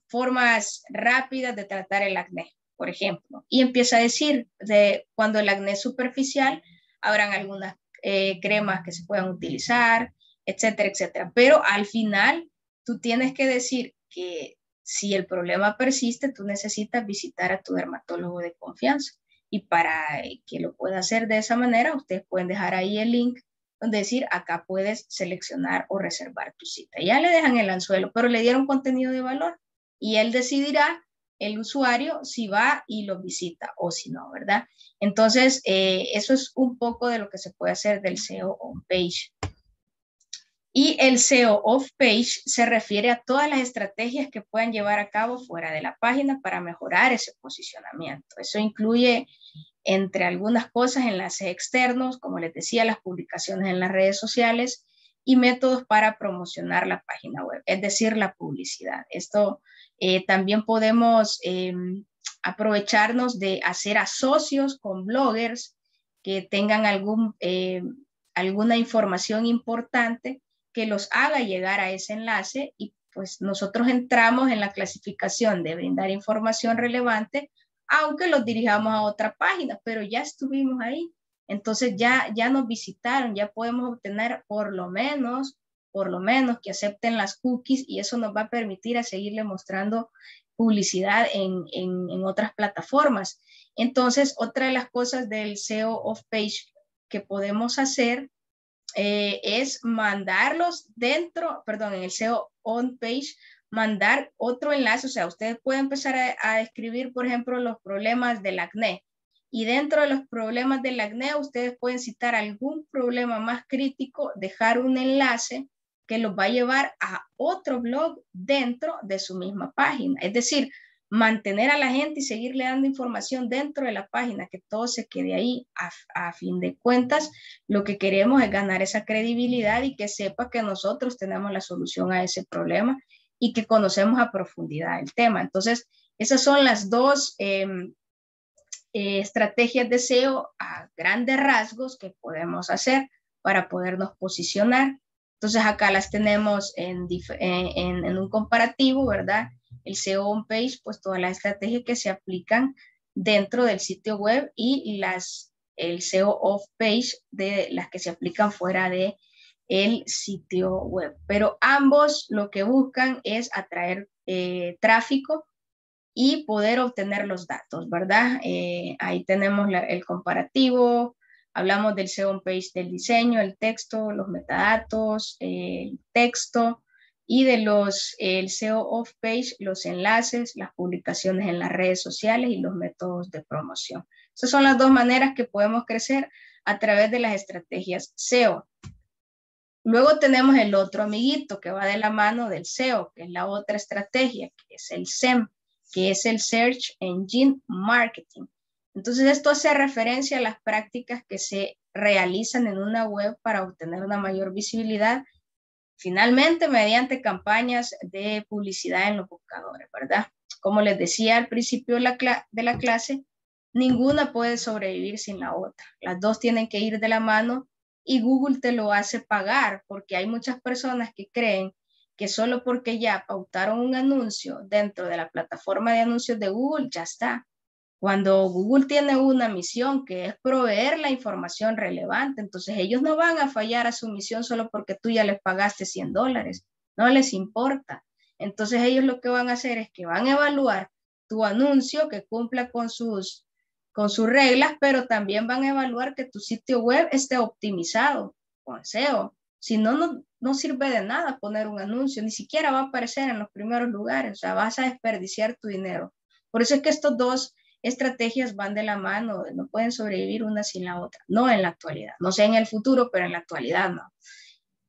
formas rápidas de tratar el acné por ejemplo, y empieza a decir de cuando el acné es superficial, habrán algunas eh, cremas que se puedan utilizar, etcétera, etcétera. Pero al final, tú tienes que decir que si el problema persiste, tú necesitas visitar a tu dermatólogo de confianza. Y para que lo pueda hacer de esa manera, ustedes pueden dejar ahí el link donde decir, acá puedes seleccionar o reservar tu cita. Ya le dejan el anzuelo, pero le dieron contenido de valor y él decidirá el usuario si va y lo visita o si no, ¿verdad? Entonces, eh, eso es un poco de lo que se puede hacer del SEO on page. Y el SEO off page se refiere a todas las estrategias que puedan llevar a cabo fuera de la página para mejorar ese posicionamiento. Eso incluye, entre algunas cosas, enlaces externos, como les decía, las publicaciones en las redes sociales y métodos para promocionar la página web, es decir, la publicidad. Esto eh, también podemos em, aprovecharnos de hacer asocios con bloggers que tengan algún, em, alguna información importante que los haga llegar a ese enlace y pues nosotros entramos en la clasificación de brindar información relevante, aunque los dirijamos a otra página, pero ya estuvimos ahí. Entonces ya, ya nos visitaron, ya podemos obtener por lo menos por lo menos que acepten las cookies y eso nos va a permitir a seguirle mostrando publicidad en, en, otras plataformas. Entonces, otra de las cosas del SEO off page que podemos hacer eh, es mandarlos dentro, perdón, en el SEO on page, mandar otro enlace. O sea, ustedes pueden empezar a, a escribir, por ejemplo, los problemas del acné. Y dentro de los problemas del acné, ustedes pueden citar algún problema más crítico, dejar un enlace que los va a llevar a otro blog dentro de su misma página. Es decir, mantener a la gente y seguirle dando información dentro de la página, que todo se quede ahí. A, fin de cuentas, lo que queremos es ganar esa credibilidad y que sepa que nosotros tenemos la solución a ese problema y que conocemos a profundidad el tema. Entonces, esas son las dos em, eh, estrategias de SEO a grandes rasgos que podemos hacer para podernos posicionar entonces acá las tenemos en, en, un comparativo, ¿verdad? El SEO on page, pues todas las estrategias que se aplican dentro del sitio web y las, el SEO off page de las que se aplican fuera de el sitio web. Pero ambos lo que buscan es atraer eh, tráfico y poder obtener los datos, ¿verdad? Eh, ahí tenemos el comparativo, hablamos del SEO page del diseño, el texto, los metadatos, el texto y de los, el SEO off page, los enlaces, las publicaciones en las redes sociales y los métodos de promoción. Esas son las dos maneras que podemos crecer a través de las estrategias SEO. Luego tenemos el otro amiguito que va de la mano del SEO, que es la otra estrategia, que es el SEM, que es el Search Engine Marketing. Entonces, esto hace referencia a las prácticas que se realizan en una web para obtener una mayor visibilidad, finalmente mediante campañas de publicidad en los buscadores, ¿verdad? Como les decía al principio de la, clase, ninguna puede sobrevivir sin la otra. Las dos tienen que ir de la mano y Google te lo hace pagar porque hay muchas personas que creen que solo porque ya pautaron un anuncio dentro de la plataforma de anuncios de Google, ya está. Cuando Google tiene una misión que es proveer la información relevante, entonces ellos no van a fallar a su misión solo porque tú ya les pagaste 100 dólares, no les importa. Entonces ellos lo que van a hacer es que van a evaluar tu anuncio que cumpla con sus con sus reglas, pero también van a evaluar que tu sitio web esté optimizado con SEO. Si no, no, sirve de nada poner un anuncio, ni siquiera va a aparecer en los primeros lugares, o sea, vas a desperdiciar tu dinero. Por eso es que estos dos estrategias van de la mano, no pueden sobrevivir una sin la otra, no en la actualidad, no sé en el futuro, pero en la actualidad no.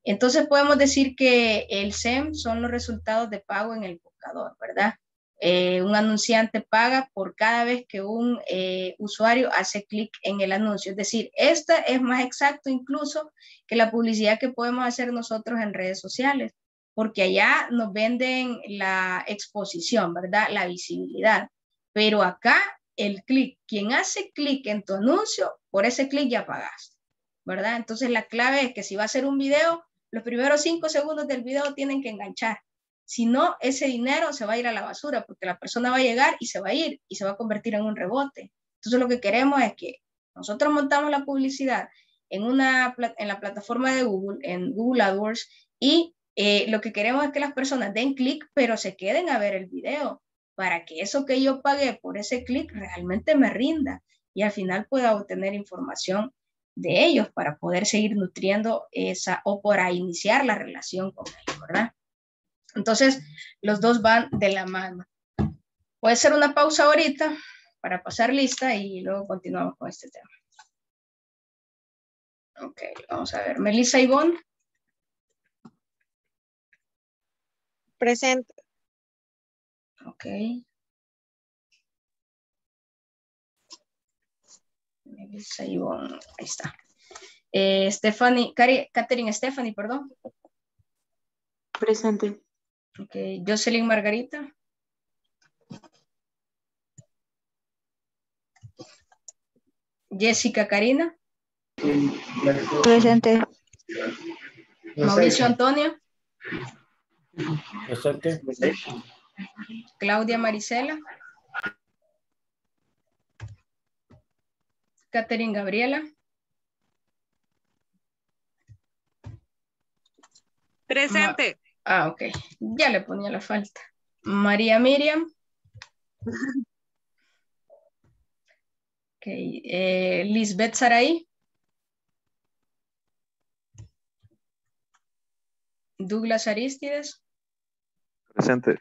Entonces podemos decir que el SEM son los resultados de pago en el buscador, ¿verdad? Eh, un anunciante paga por cada vez que un eh, usuario hace clic en el anuncio. Es decir, esta es más exacto incluso que la publicidad que podemos hacer nosotros en redes sociales, porque allá nos venden la exposición, ¿verdad? La visibilidad. Pero acá el clic, quien hace clic en tu anuncio, por ese clic ya pagaste, ¿verdad? Entonces la clave es que si va a ser un video, los primeros cinco segundos del video tienen que enganchar si no, ese dinero se va a ir a la basura porque la persona va a llegar y se va a ir y se va a convertir en un rebote. Entonces lo que queremos es que nosotros montamos la publicidad en, una, en la plataforma de Google, en Google AdWords, y eh, lo que queremos es que las personas den clic, pero se queden a ver el video para que eso que yo pagué por ese clic realmente me rinda y al final pueda obtener información de ellos para poder seguir nutriendo esa o para iniciar la relación con ellos, ¿verdad? Entonces, los dos van de la mano. Puede ser una pausa ahorita para pasar lista y luego continuamos con este tema. Ok, vamos a ver. Melissa Ivonne. Presente. Ok. Ahí está. Eh, Stephanie, Catherine Stephanie, perdón. Presente. Ok, Jocelyn Margarita. Jessica Karina. Presente. Mauricio Antonio. Presente. Claudia Marisela. Catherine Gabriela. Presente. Ah, ok. Ya le ponía la falta. María Miriam. Ok. Eh, Lisbeth Saray. Douglas Aristides. Presente.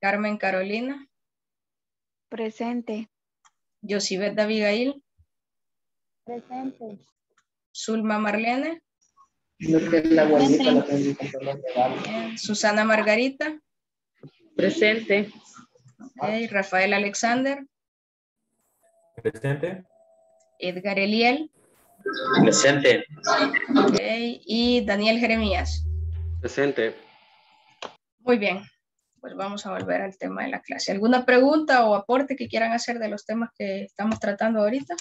Carmen Carolina. Presente. Josibet Abigail. Presente. Zulma Marlene. Susana Margarita. Presente. Okay. Rafael Alexander. Presente. Edgar Eliel. Presente. Okay. Y Daniel Jeremías. Presente. Muy bien. Pues vamos a volver al tema de la clase. ¿Alguna pregunta o aporte que quieran hacer de los temas que estamos tratando ahorita?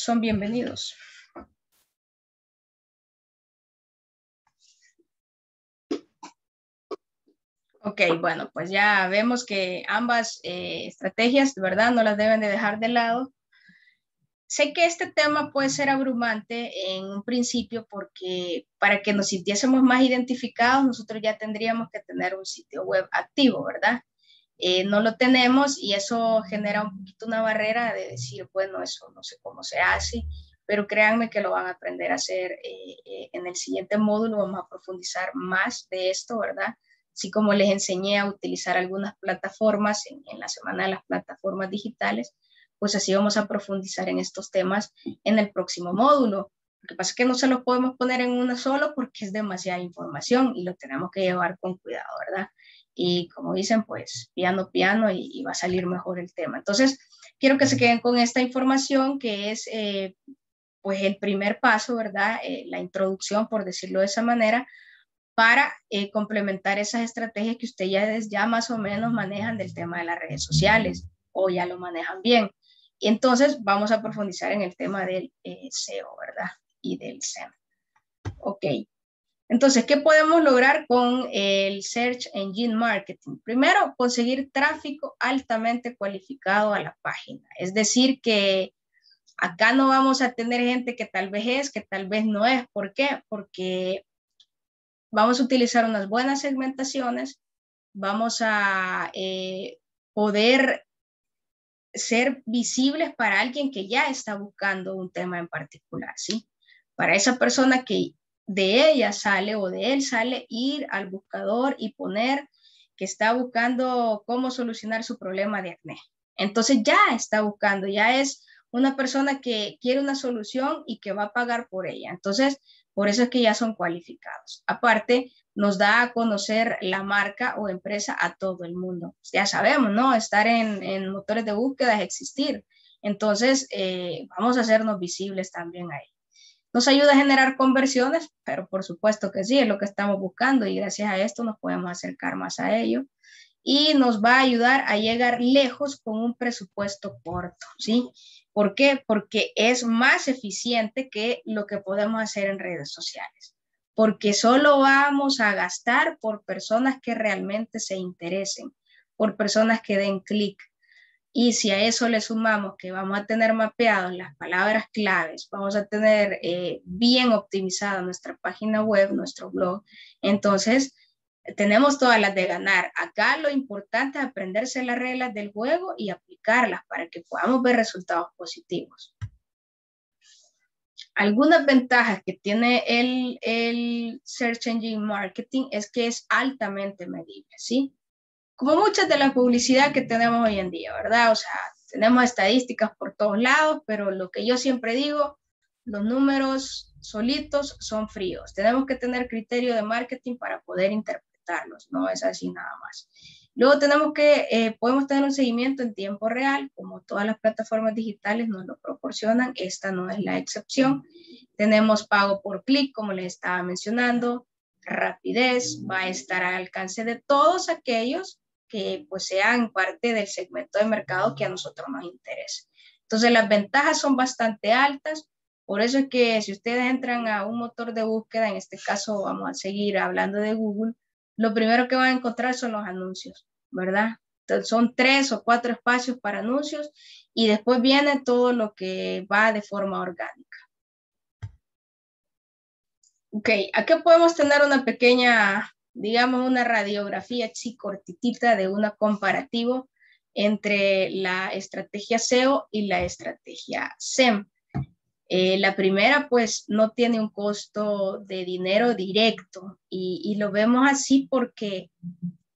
son bienvenidos. Ok, bueno, pues ya vemos que ambas eh, estrategias, verdad, no las deben de dejar de lado. Sé que este tema puede ser abrumante en un principio porque para que nos sintiésemos más identificados, nosotros ya tendríamos que tener un sitio web activo, ¿verdad? Eh, no lo tenemos y eso genera un poquito una barrera de decir, bueno, eso no sé cómo se hace, pero créanme que lo van a aprender a hacer eh, eh, en el siguiente módulo, vamos a profundizar más de esto, ¿verdad? Así como les enseñé a utilizar algunas plataformas en, en la semana de las plataformas digitales, pues así vamos a profundizar en estos temas en el próximo módulo. Lo que pasa es que no se los podemos poner en uno solo porque es demasiada información y lo tenemos que llevar con cuidado, ¿verdad? y como dicen, pues piano, piano y, va a salir mejor el tema. Entonces, quiero que se queden con esta información que es eh, pues el primer paso, ¿verdad? Eh, la introducción, por decirlo de esa manera, para eh, complementar esas estrategias que ustedes ya, ya más o menos manejan del tema de las redes sociales o ya lo manejan bien. Y entonces vamos a profundizar en el tema del SEO, ¿verdad? Y del SEM. Ok. Entonces, ¿qué podemos lograr con el Search Engine Marketing? Primero, conseguir tráfico altamente cualificado a la página. Es decir, que acá no vamos a tener gente que tal vez es, que tal vez no es. ¿Por qué? Porque vamos a utilizar unas buenas segmentaciones, vamos a eh, poder ser visibles para alguien que ya está buscando un tema en particular, ¿sí? Para esa persona que de ella sale o de él sale ir al buscador y poner que está buscando cómo solucionar su problema de acné. Entonces ya está buscando, ya es una persona que quiere una solución y que va a pagar por ella. Entonces, por eso es que ya son cualificados. Aparte, nos da a conocer la marca o empresa a todo el mundo. Ya sabemos, ¿no? Estar en, motores de búsqueda es existir. Entonces, eh, vamos a hacernos visibles también ahí. Nos ayuda a generar conversiones, pero por supuesto que sí, es lo que estamos buscando y gracias a esto nos podemos acercar más a ello. Y nos va a ayudar a llegar lejos con un presupuesto corto, ¿sí? ¿Por qué? Porque es más eficiente que lo que podemos hacer en redes sociales. Porque solo vamos a gastar por personas que realmente se interesen, por personas que den clic, y si a eso le sumamos que vamos a tener mapeados las palabras claves, vamos a tener eh, bien optimizada nuestra página web, nuestro blog, entonces tenemos todas las de ganar. Acá lo importante es aprenderse las reglas del juego y aplicarlas para que podamos ver resultados positivos. Algunas ventajas que tiene el, el Search Engine Marketing es que es altamente medible, ¿sí? como muchas de la publicidad que tenemos hoy en día, ¿verdad? O sea, tenemos estadísticas por todos lados, pero lo que yo siempre digo, los números solitos son fríos. Tenemos que tener criterio de marketing para poder interpretarlos, no es así nada más. Luego tenemos que, eh, podemos tener un seguimiento en tiempo real, como todas las plataformas digitales nos lo proporcionan, esta no es la excepción. Tenemos pago por clic, como les estaba mencionando, rapidez, va a estar al alcance de todos aquellos que pues sean parte del segmento de mercado que a nosotros nos interesa. Entonces las ventajas son bastante altas, por eso es que si ustedes entran a un motor de búsqueda, en este caso vamos a seguir hablando de Google, lo primero que van a encontrar son los anuncios, ¿verdad? Son tres o cuatro espacios para anuncios y después viene todo lo que va de forma orgánica. Ok, aquí podemos tener una pequeña digamos, una radiografía así de una comparativo entre la estrategia SEO y la estrategia SEM. Eh, la primera, pues, no tiene un costo de dinero directo y, lo vemos así porque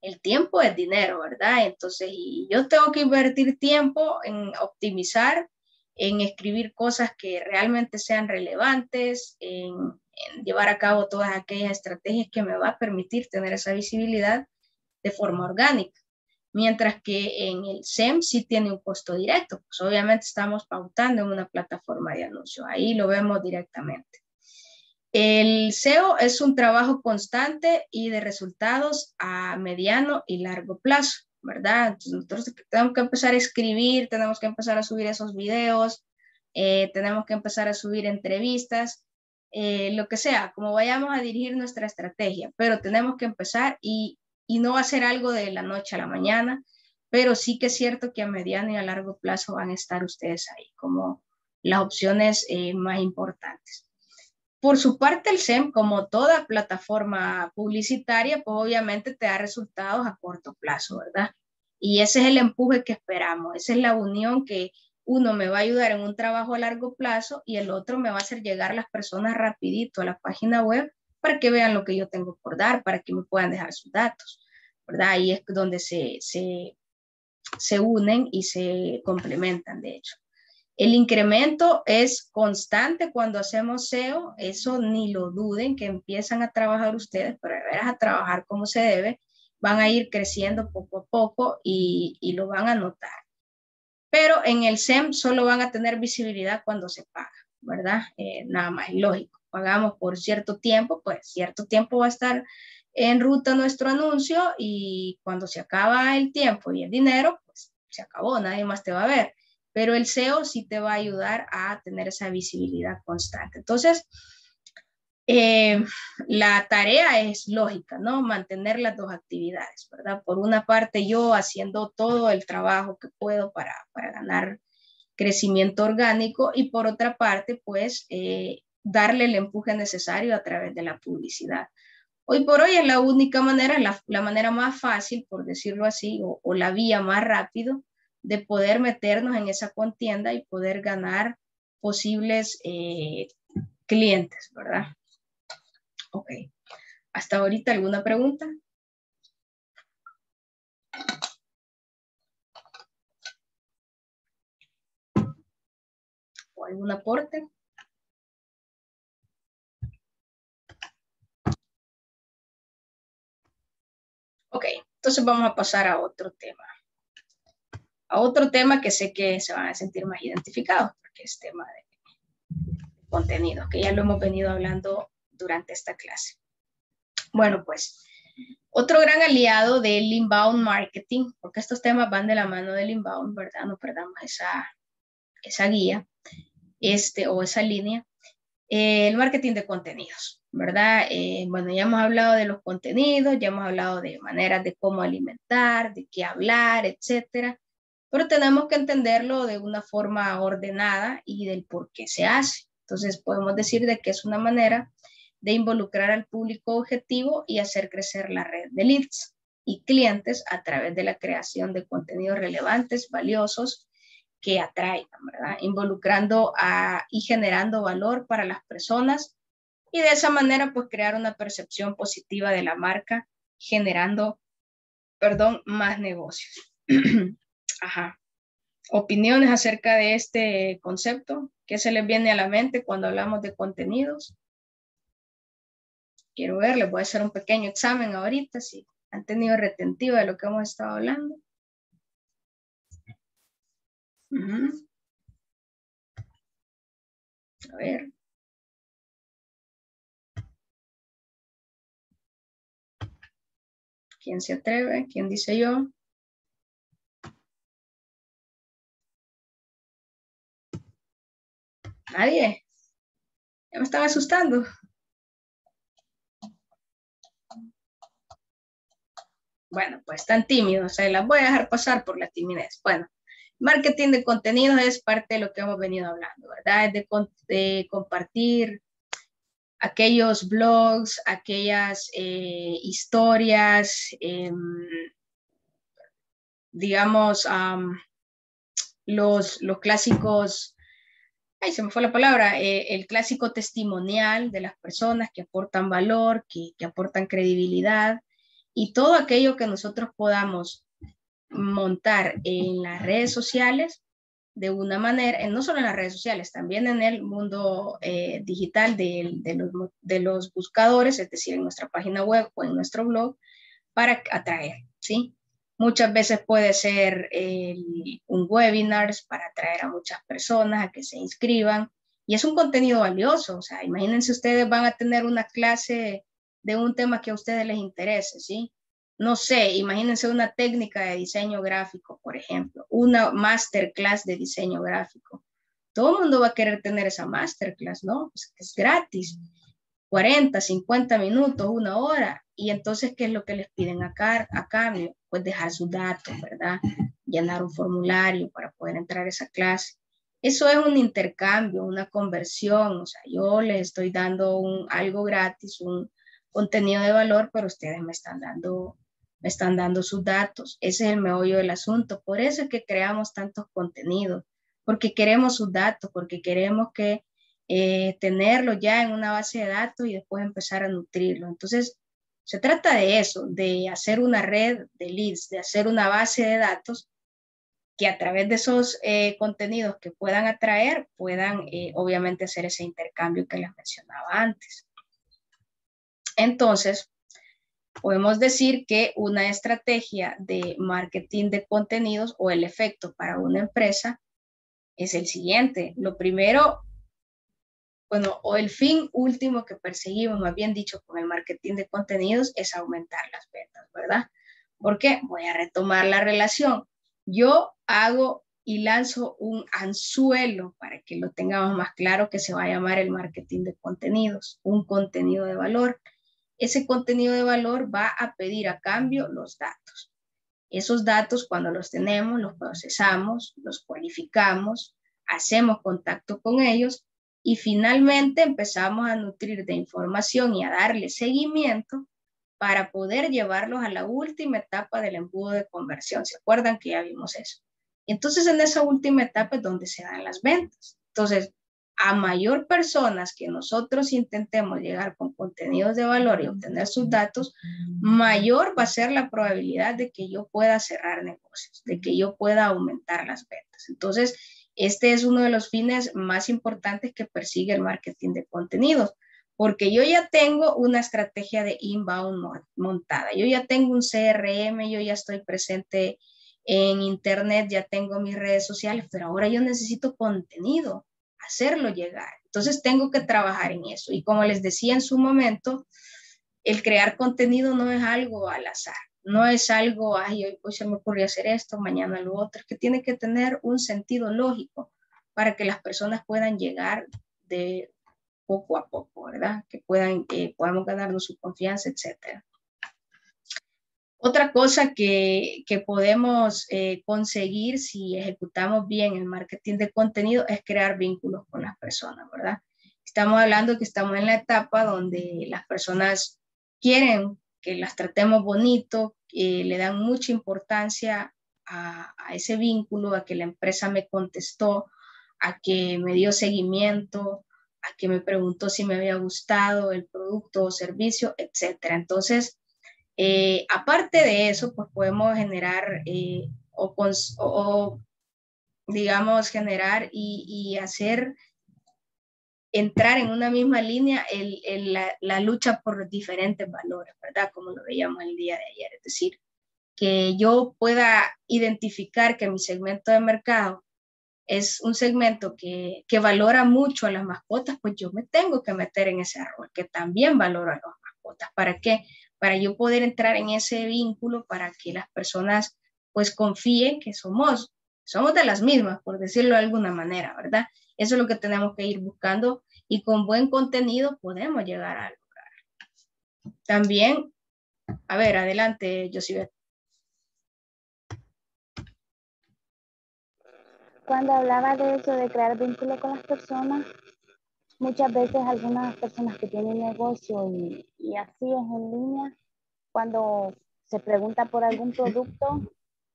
el tiempo es dinero, ¿verdad? Entonces, y yo tengo que invertir tiempo en optimizar, en escribir cosas que realmente sean relevantes, en llevar a cabo todas aquellas estrategias que me va a permitir tener esa visibilidad de forma orgánica. Mientras que en el SEM sí tiene un costo directo, pues obviamente estamos pautando en una plataforma de anuncio, ahí lo vemos directamente. El SEO es un trabajo constante y de resultados a mediano y largo plazo, ¿verdad? Entonces nosotros tenemos que empezar a escribir, tenemos que empezar a subir esos videos, eh, tenemos que empezar a subir entrevistas eh, lo que sea, como vayamos a dirigir nuestra estrategia, pero tenemos que empezar y, no va a ser algo de la noche a la mañana, pero sí que es cierto que a mediano y a largo plazo van a estar ustedes ahí como las opciones eh, más importantes. Por su parte, el SEM, como toda plataforma publicitaria, pues obviamente te da resultados a corto plazo, ¿verdad? Y ese es el empuje que esperamos, esa es la unión que uno me va a ayudar en un trabajo a largo plazo y el otro me va a hacer llegar las personas rapidito a la página web para que vean lo que yo tengo por dar, para que me puedan dejar sus datos, ¿verdad? Ahí es donde se, se, se unen y se complementan, de hecho. El incremento es constante cuando hacemos SEO, eso ni lo duden, que empiezan a trabajar ustedes, pero de veras a trabajar como se debe, van a ir creciendo poco a poco y, y lo van a notar. Pero en el SEM solo van a tener visibilidad cuando se paga, ¿verdad? Eh, nada más lógico. Pagamos por cierto tiempo, pues cierto tiempo va a estar en ruta nuestro anuncio y cuando se acaba el tiempo y el dinero, pues se acabó, nadie más te va a ver pero el SEO sí te va a ayudar a tener esa visibilidad constante. Entonces, eh, la tarea es lógica, ¿no? Mantener las dos actividades, ¿verdad? Por una parte, yo haciendo todo el trabajo que puedo para, para ganar crecimiento orgánico y por otra parte, pues, eh, darle el empuje necesario a través de la publicidad. Hoy por hoy es la única manera, la, manera más fácil, por decirlo así, o, o la vía más rápido de poder meternos en esa contienda y poder ganar posibles eh, clientes, ¿verdad? Ok. Hasta ahorita, ¿alguna pregunta? ¿O algún aporte? Ok, entonces vamos a pasar a otro tema a otro tema que sé que se van a sentir más identificados, porque es tema de contenido, que ya lo hemos venido hablando durante esta clase. Bueno, pues otro gran aliado del inbound marketing, porque estos temas van de la mano del inbound, ¿verdad? No perdamos esa, esa guía este, o esa línea. Eh, el marketing de contenidos, ¿verdad? Eh, bueno, ya hemos hablado de los contenidos, ya hemos hablado de maneras de cómo alimentar, de qué hablar, etcétera pero tenemos que entenderlo de una forma ordenada y del por qué se hace. Entonces podemos decir de que es una manera de involucrar al público objetivo y hacer crecer la red de leads y clientes a través de la creación de contenidos relevantes, valiosos, que atraigan, ¿verdad? Involucrando a, y generando valor para las personas y de esa manera pues crear una percepción positiva de la marca, generando, perdón, más negocios. (clears throat) Ajá. Opiniones acerca de este concepto. ¿Qué se les viene a la mente cuando hablamos de contenidos? Quiero ver, les voy a hacer un pequeño examen ahorita, si han tenido retentiva de lo que hemos estado hablando. A ver. ¿Quién se atreve? ¿Quién dice yo? Nadie. Ya me estaba asustando. Bueno, pues tan tímidos, se las voy a dejar pasar por la timidez. Bueno, marketing de contenidos es parte de lo que hemos venido hablando, ¿verdad? Es de, compartir aquellos blogs, aquellas eh, historias, em, digamos, los, los clásicos ay, se me fue la palabra, eh, el clásico testimonial de las personas que aportan valor, que, que aportan credibilidad y todo aquello que nosotros podamos montar en las redes sociales de una manera, no solo en las redes sociales, también en el mundo eh, digital de, de, los, de, los, buscadores, es decir, en nuestra página web o en nuestro blog, para atraer, ¿sí? Muchas veces puede ser un webinar para atraer a muchas personas a que se inscriban y es un contenido valioso. O sea, imagínense ustedes van a tener una clase de un tema que a ustedes les interese, ¿sí? No sé, imagínense una técnica de diseño gráfico, por ejemplo, una masterclass de diseño gráfico. Todo el mundo va a querer tener esa masterclass, ¿no? Pues es gratis. 40, 50 minutos, una hora. Y entonces, ¿qué es lo que les piden acá, a cambio? Pues dejar sus datos, ¿verdad? Llenar un formulario para poder entrar a esa clase. Eso es un intercambio, una conversión, o sea, yo les estoy dando algo gratis, un contenido de valor, pero ustedes me están dando me están dando sus datos. Ese es el meollo del asunto. Por eso es que creamos tantos contenidos, porque queremos sus datos, porque queremos que eh, tenerlo ya en una base de datos y después empezar a nutrirlo. Entonces, se trata de eso, de hacer una red de leads, de hacer una base de datos que a través de esos eh, contenidos que puedan atraer, puedan eh, obviamente hacer ese intercambio que les mencionaba antes. Entonces, podemos decir que una estrategia de marketing de contenidos o el efecto para una empresa es el siguiente. Lo primero, bueno, o el fin último que perseguimos, más bien dicho, con el marketing de contenidos es aumentar las ventas, ¿verdad? Porque voy a retomar la relación. Yo hago y lanzo un anzuelo para que lo tengamos más claro que se va a llamar el marketing de contenidos, un contenido de valor ese contenido de valor va a pedir a cambio los datos. Esos datos cuando los tenemos, los procesamos, los cualificamos, hacemos contacto con ellos y finalmente empezamos a nutrir de información y a darle seguimiento para poder llevarlos a la última etapa del embudo de conversión. ¿Se acuerdan que ya vimos eso? entonces en esa última etapa es donde se dan las ventas. Entonces, a mayor personas que nosotros intentemos llegar con contenidos de valor y obtener sus datos, mayor va a ser la probabilidad de que yo pueda cerrar negocios, de que yo pueda aumentar las ventas. Entonces, este es uno de los fines más importantes que persigue el marketing de contenidos, porque yo ya tengo una estrategia de inbound montada, yo ya tengo un CRM, yo ya estoy presente en Internet, ya tengo mis redes sociales, pero ahora yo necesito contenido hacerlo llegar. Entonces tengo que trabajar en eso. Y como les decía en su momento, el crear contenido no es algo al azar, no es algo, ay, hoy, se me ocurrió hacer esto, mañana lo otro, que tiene que tener un sentido lógico para que las personas puedan llegar de poco a poco, ¿verdad? Que puedan, que podamos ganarnos su confianza, etcétera. Otra cosa que, podemos eh, conseguir si ejecutamos bien el marketing de contenido es crear vínculos con las personas, ¿verdad? Estamos hablando que estamos en la etapa donde las personas quieren que las tratemos bonito, que le dan mucha importancia a, ese vínculo, a que la empresa me contestó, a que me dio seguimiento, a que me preguntó si me había gustado el producto o servicio, etcétera. Entonces, eh, aparte de eso, pues podemos generar eh, o, digamos, generar y, hacer entrar en una misma línea la, lucha por diferentes valores, ¿verdad? Como lo veíamos el día de ayer. Es decir, que yo pueda identificar que mi segmento de mercado es un segmento que, que valora mucho a las mascotas, pues yo me tengo que meter en ese rol, que también valora a las mascotas. ¿Para qué? para yo poder entrar en ese vínculo, para que las personas pues confíen que somos, somos de las mismas, por decirlo de alguna manera, ¿verdad? Eso es lo que tenemos que ir buscando y con buen contenido podemos llegar a lograr. También, a ver, adelante, Josibet. Cuando hablaba de eso, de crear vínculo con las personas, muchas veces algunas personas que tienen negocio y, y así es en línea, cuando se pregunta por algún producto,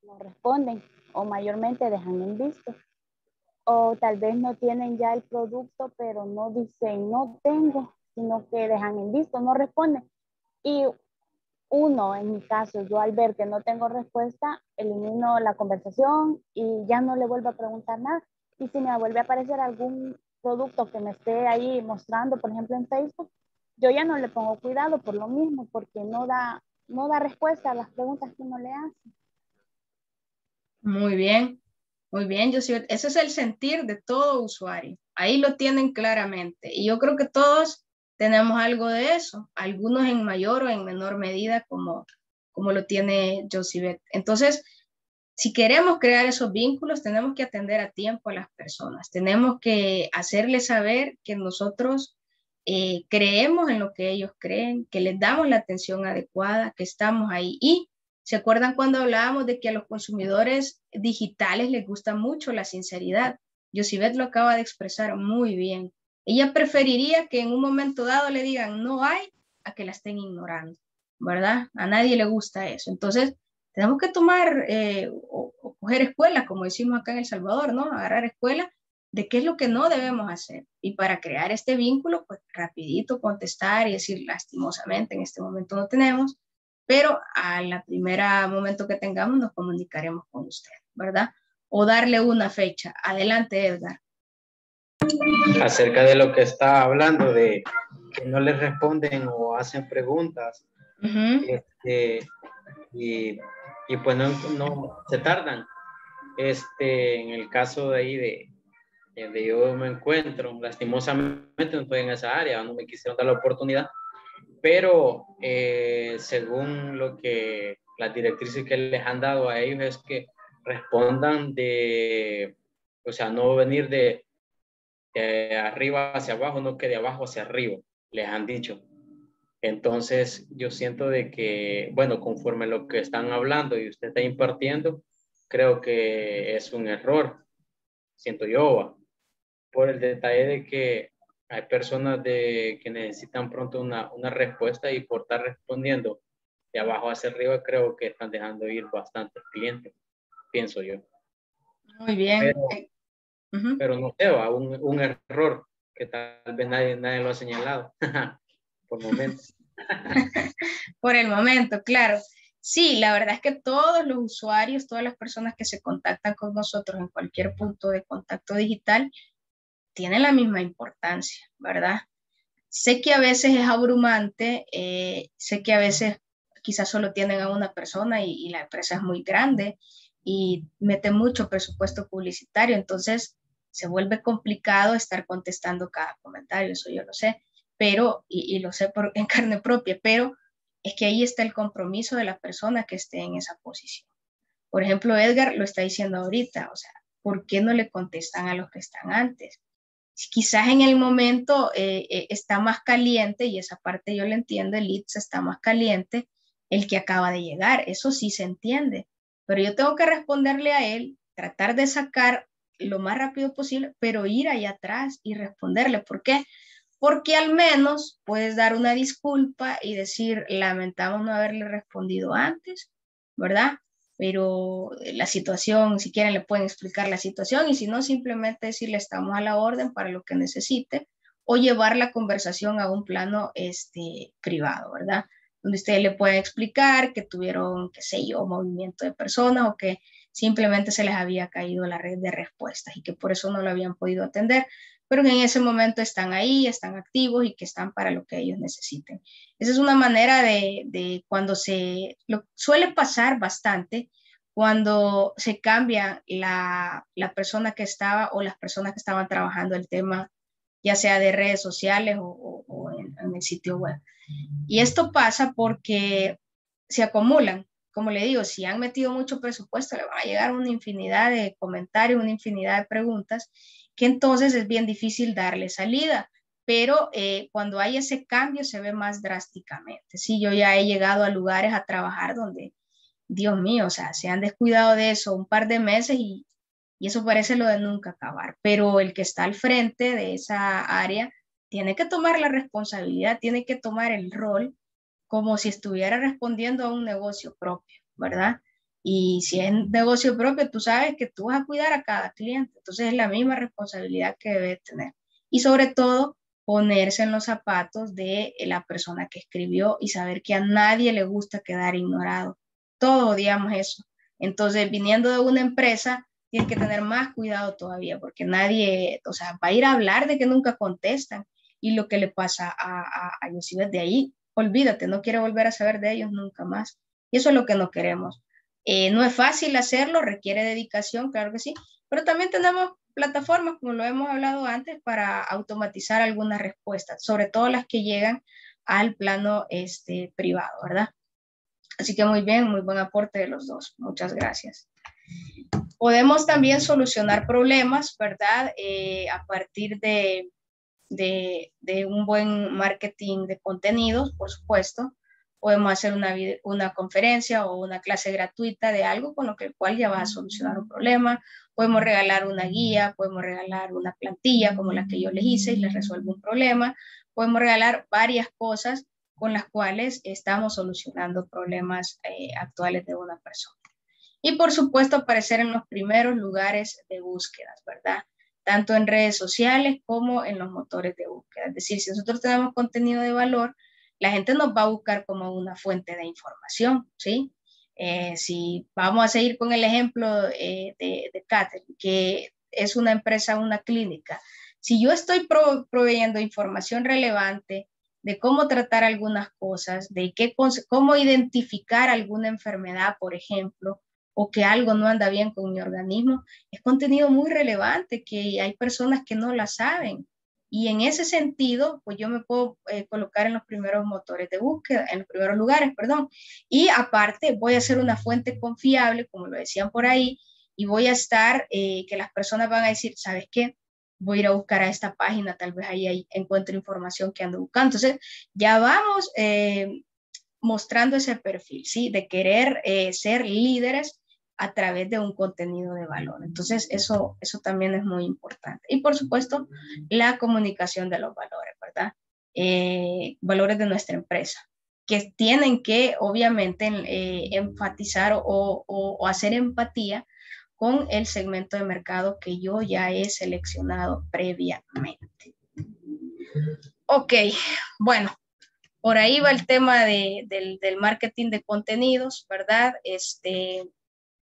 no responden o mayormente dejan en visto. O tal vez no tienen ya el producto, pero no dicen no tengo, sino que dejan en visto, no responden. Y uno, en mi caso, yo al ver que no tengo respuesta, elimino la conversación y ya no le vuelvo a preguntar nada. Y si me vuelve a aparecer algún producto que me esté ahí mostrando, por ejemplo en Facebook, yo ya no le pongo cuidado por lo mismo, porque no da, no da respuesta a las preguntas que uno le hace. Muy bien, muy bien, yo ese es el sentir de todo usuario. Ahí lo tienen claramente. Y yo creo que todos tenemos algo de eso, algunos en mayor o en menor medida, como, como lo tiene Josibet. Entonces, si queremos crear esos vínculos, tenemos que atender a tiempo a las personas, tenemos que hacerles saber que nosotros eh, creemos en lo que ellos creen, que les damos la atención adecuada, que estamos ahí. Y se acuerdan cuando hablábamos de que a los consumidores digitales les gusta mucho la sinceridad. Yosibet lo acaba de expresar muy bien. Ella preferiría que en un momento dado le digan no hay a que la estén ignorando, ¿verdad? A nadie le gusta eso. Entonces, tenemos que tomar eh, o, coger escuela, como decimos acá en El Salvador, ¿no? Agarrar escuela de qué es lo que no debemos hacer. Y para crear este vínculo, pues rapidito contestar y decir, lastimosamente, en este momento no tenemos, pero a la primera momento que tengamos nos comunicaremos con usted, ¿verdad? O darle una fecha. Adelante, Edgar. Acerca de lo que está hablando, de que no les responden o hacen preguntas, este, y, y, pues no, no, se tardan. Este, en el caso de ahí de, de yo me encuentro, lastimosamente no estoy en esa área, no me quisieron dar la oportunidad, pero eh, según lo que las directrices que les han dado a ellos es que respondan de, o sea, no venir de, arriba hacia abajo, no que de abajo hacia arriba, les han dicho. Entonces, yo siento de que, bueno, conforme lo que están hablando y usted está impartiendo, creo que es un error, siento yo, por el detalle de que hay personas de, que necesitan pronto una, una respuesta y por estar respondiendo de abajo hacia arriba, creo que están dejando ir bastantes clientes, pienso yo. Muy bien. Pero, no sé, va, un, un, error que tal vez nadie, nadie lo ha señalado (laughs) por el momento. (laughs) por el momento, claro. Sí, la verdad es que todos los usuarios, todas las personas que se contactan con nosotros en cualquier punto de contacto digital, tiene la misma importancia, ¿verdad? Sé que a veces es abrumante, eh, sé que a veces quizás solo tienen a una persona y, la empresa es muy grande y mete mucho presupuesto publicitario, entonces se vuelve complicado estar contestando cada comentario, eso yo lo sé, pero, y, lo sé (laughs) en carne propia, pero es que ahí está el compromiso de la persona que esté en esa posición. Por ejemplo, Edgar lo está diciendo ahorita, o sea, ¿por qué no le contestan a los que están antes? Quizás en el momento eh, eh, está más caliente, y esa parte yo lo entiendo, el leads está más caliente, el que acaba de llegar, eso sí se entiende, pero yo tengo que responderle a él, tratar de sacar lo más rápido posible, pero ir allá atrás y responderle. ¿Por qué? Porque al menos puedes dar una disculpa y decir, lamentamos no haberle respondido antes, ¿verdad? Pero eh, la situación, si quieren le pueden explicar la situación y si no, simplemente decirle estamos a la orden para lo que necesite o llevar la conversación a un plano este, privado, ¿verdad? Donde ustedes le pueden explicar que tuvieron, qué sé yo, movimiento de personas o que simplemente se les había caído la red de respuestas y que por eso no lo habían podido atender, pero que en ese momento están ahí, están activos y que están para lo que ellos necesiten. Esa es una manera de, de cuando se, lo suele pasar bastante, cuando se cambia la, la, persona que estaba o las personas que estaban trabajando el tema, ya sea de redes sociales o, o, en, en, el sitio web. Y esto pasa porque se acumulan. Como le digo, si han metido mucho presupuesto, le van a llegar una infinidad de comentarios, una infinidad de preguntas que entonces es bien difícil darle salida. Pero eh, cuando hay ese cambio se ve más drásticamente. Sí, yo ya he llegado a lugares a trabajar donde, Dios mío, o sea, se han descuidado de eso un par de meses y, y eso parece lo de nunca acabar. Pero el que está al frente de esa área tiene que tomar la responsabilidad, tiene que tomar el rol como si estuviera respondiendo a un negocio propio, ¿verdad? Y si es negocio propio, tú sabes que tú vas a cuidar a cada cliente. Entonces es la misma responsabilidad que debe tener. Y sobre todo, ponerse en los zapatos de la persona que escribió y saber que a nadie le gusta quedar ignorado. Todos odiamos eso. Entonces, viniendo de una empresa, tienes que tener más cuidado todavía, porque nadie, o sea, va a ir a hablar de que nunca contestan y lo que le pasa a, a, a de ahí, olvídate, no quiere volver a saber de ellos nunca más. Y eso es lo que no queremos. Eh, no es fácil hacerlo, requiere dedicación, claro que sí, pero también tenemos plataformas, como lo hemos hablado antes, para automatizar algunas respuestas, sobre todo las que llegan al plano este, privado, ¿verdad? Así que muy bien, muy buen aporte de los dos. Muchas gracias. Podemos también solucionar problemas, ¿verdad? Eh, a partir de, de, de, un buen marketing de contenidos, por supuesto, podemos hacer una, una conferencia o una clase gratuita de algo con lo cual ya va a solucionar un problema, podemos regalar una guía, podemos regalar una plantilla como la que yo les hice y les resuelvo un problema, podemos regalar varias cosas con las cuales estamos solucionando problemas eh, actuales de una persona. Y por supuesto aparecer en los primeros lugares de búsquedas, ¿verdad? Tanto en redes sociales como en los motores de búsqueda. Es decir, si nosotros tenemos contenido de valor, la gente nos va a buscar como una fuente de información, ¿sí? Eh, si vamos a seguir con el ejemplo eh, de, de que es una empresa, una clínica, si yo estoy proveyendo información relevante de cómo tratar algunas cosas, de qué, cómo identificar alguna enfermedad, por ejemplo, o que algo no anda bien con mi organismo, es contenido muy relevante que hay personas que no la saben. Y en ese sentido, pues yo me puedo eh, colocar en los primeros motores de búsqueda, en los primeros lugares, perdón. Y aparte, voy a ser una fuente confiable, como lo decían por ahí, y voy a estar, eh, que las personas van a decir, ¿sabes qué? Voy a ir a buscar a esta página, tal vez ahí, ahí encuentro información que ando buscando. Entonces, ya vamos eh, mostrando ese perfil, ¿sí? De querer ser líderes a través de un contenido de valor. Entonces, eso, eso también es muy importante. Y por supuesto, la comunicación de los valores, ¿verdad? Eh, valores de nuestra empresa, que tienen que, obviamente, eh, enfatizar o, o hacer empatía con el segmento de mercado que yo ya he seleccionado previamente. Ok, bueno, por ahí va el tema de, del, del, marketing de contenidos, ¿verdad? Este,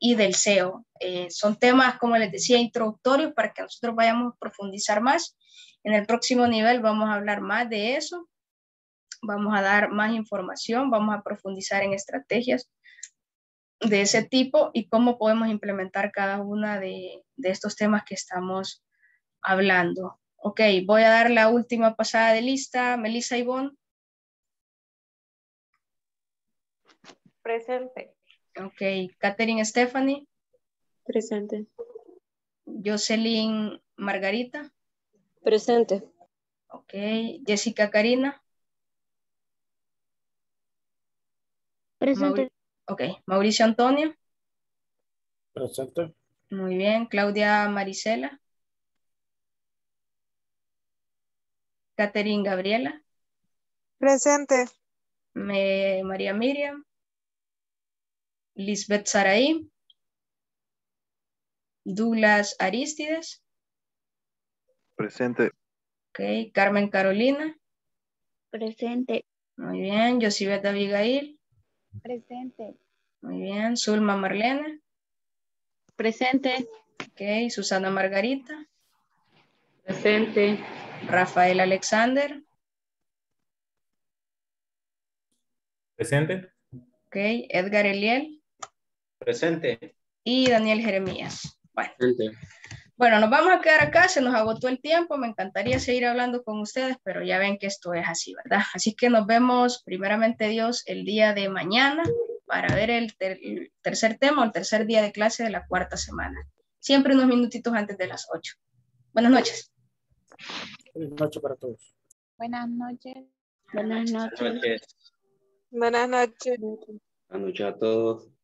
y del SEO. Eh, son temas, como les decía, introductorios para que nosotros vayamos a profundizar más. En el próximo nivel vamos a hablar más de eso, vamos a dar más información, vamos a profundizar en estrategias de ese tipo y cómo podemos implementar cada una de, de estos temas que estamos hablando. Ok, voy a dar la última pasada de lista. Melissa Ivonne. Presente. Ok, Catherine Stephanie. Presente. Jocelyn Margarita. Presente. Ok, Jessica Karina. Presente. ok, Mauricio Antonio. Presente. Muy bien, Claudia Marisela. Catherine Gabriela. Presente. María Miriam. Lisbeth Saraí, Douglas Aristides. Presente. Ok, Carmen Carolina. Presente. Muy bien, Josibet Abigail. Presente. Muy bien, Zulma Marlene. Presente. Ok, Susana Margarita. Presente. Rafael Alexander. Presente. Ok, Edgar Eliel. Presente. Y Daniel Jeremías. Bueno. bueno, nos vamos a quedar acá, se nos agotó el tiempo, me encantaría seguir hablando con ustedes, pero ya ven que esto es así, ¿verdad? Así que nos vemos primeramente Dios el día de mañana para ver el, tercer tema o el tercer día de clase de la cuarta semana. Siempre unos minutitos antes de las ocho. Buenas noches. Buenas noches para todos. Buenas noches. Buenas noches. Buenas noches. Buenas noches. Buenas noches a todos.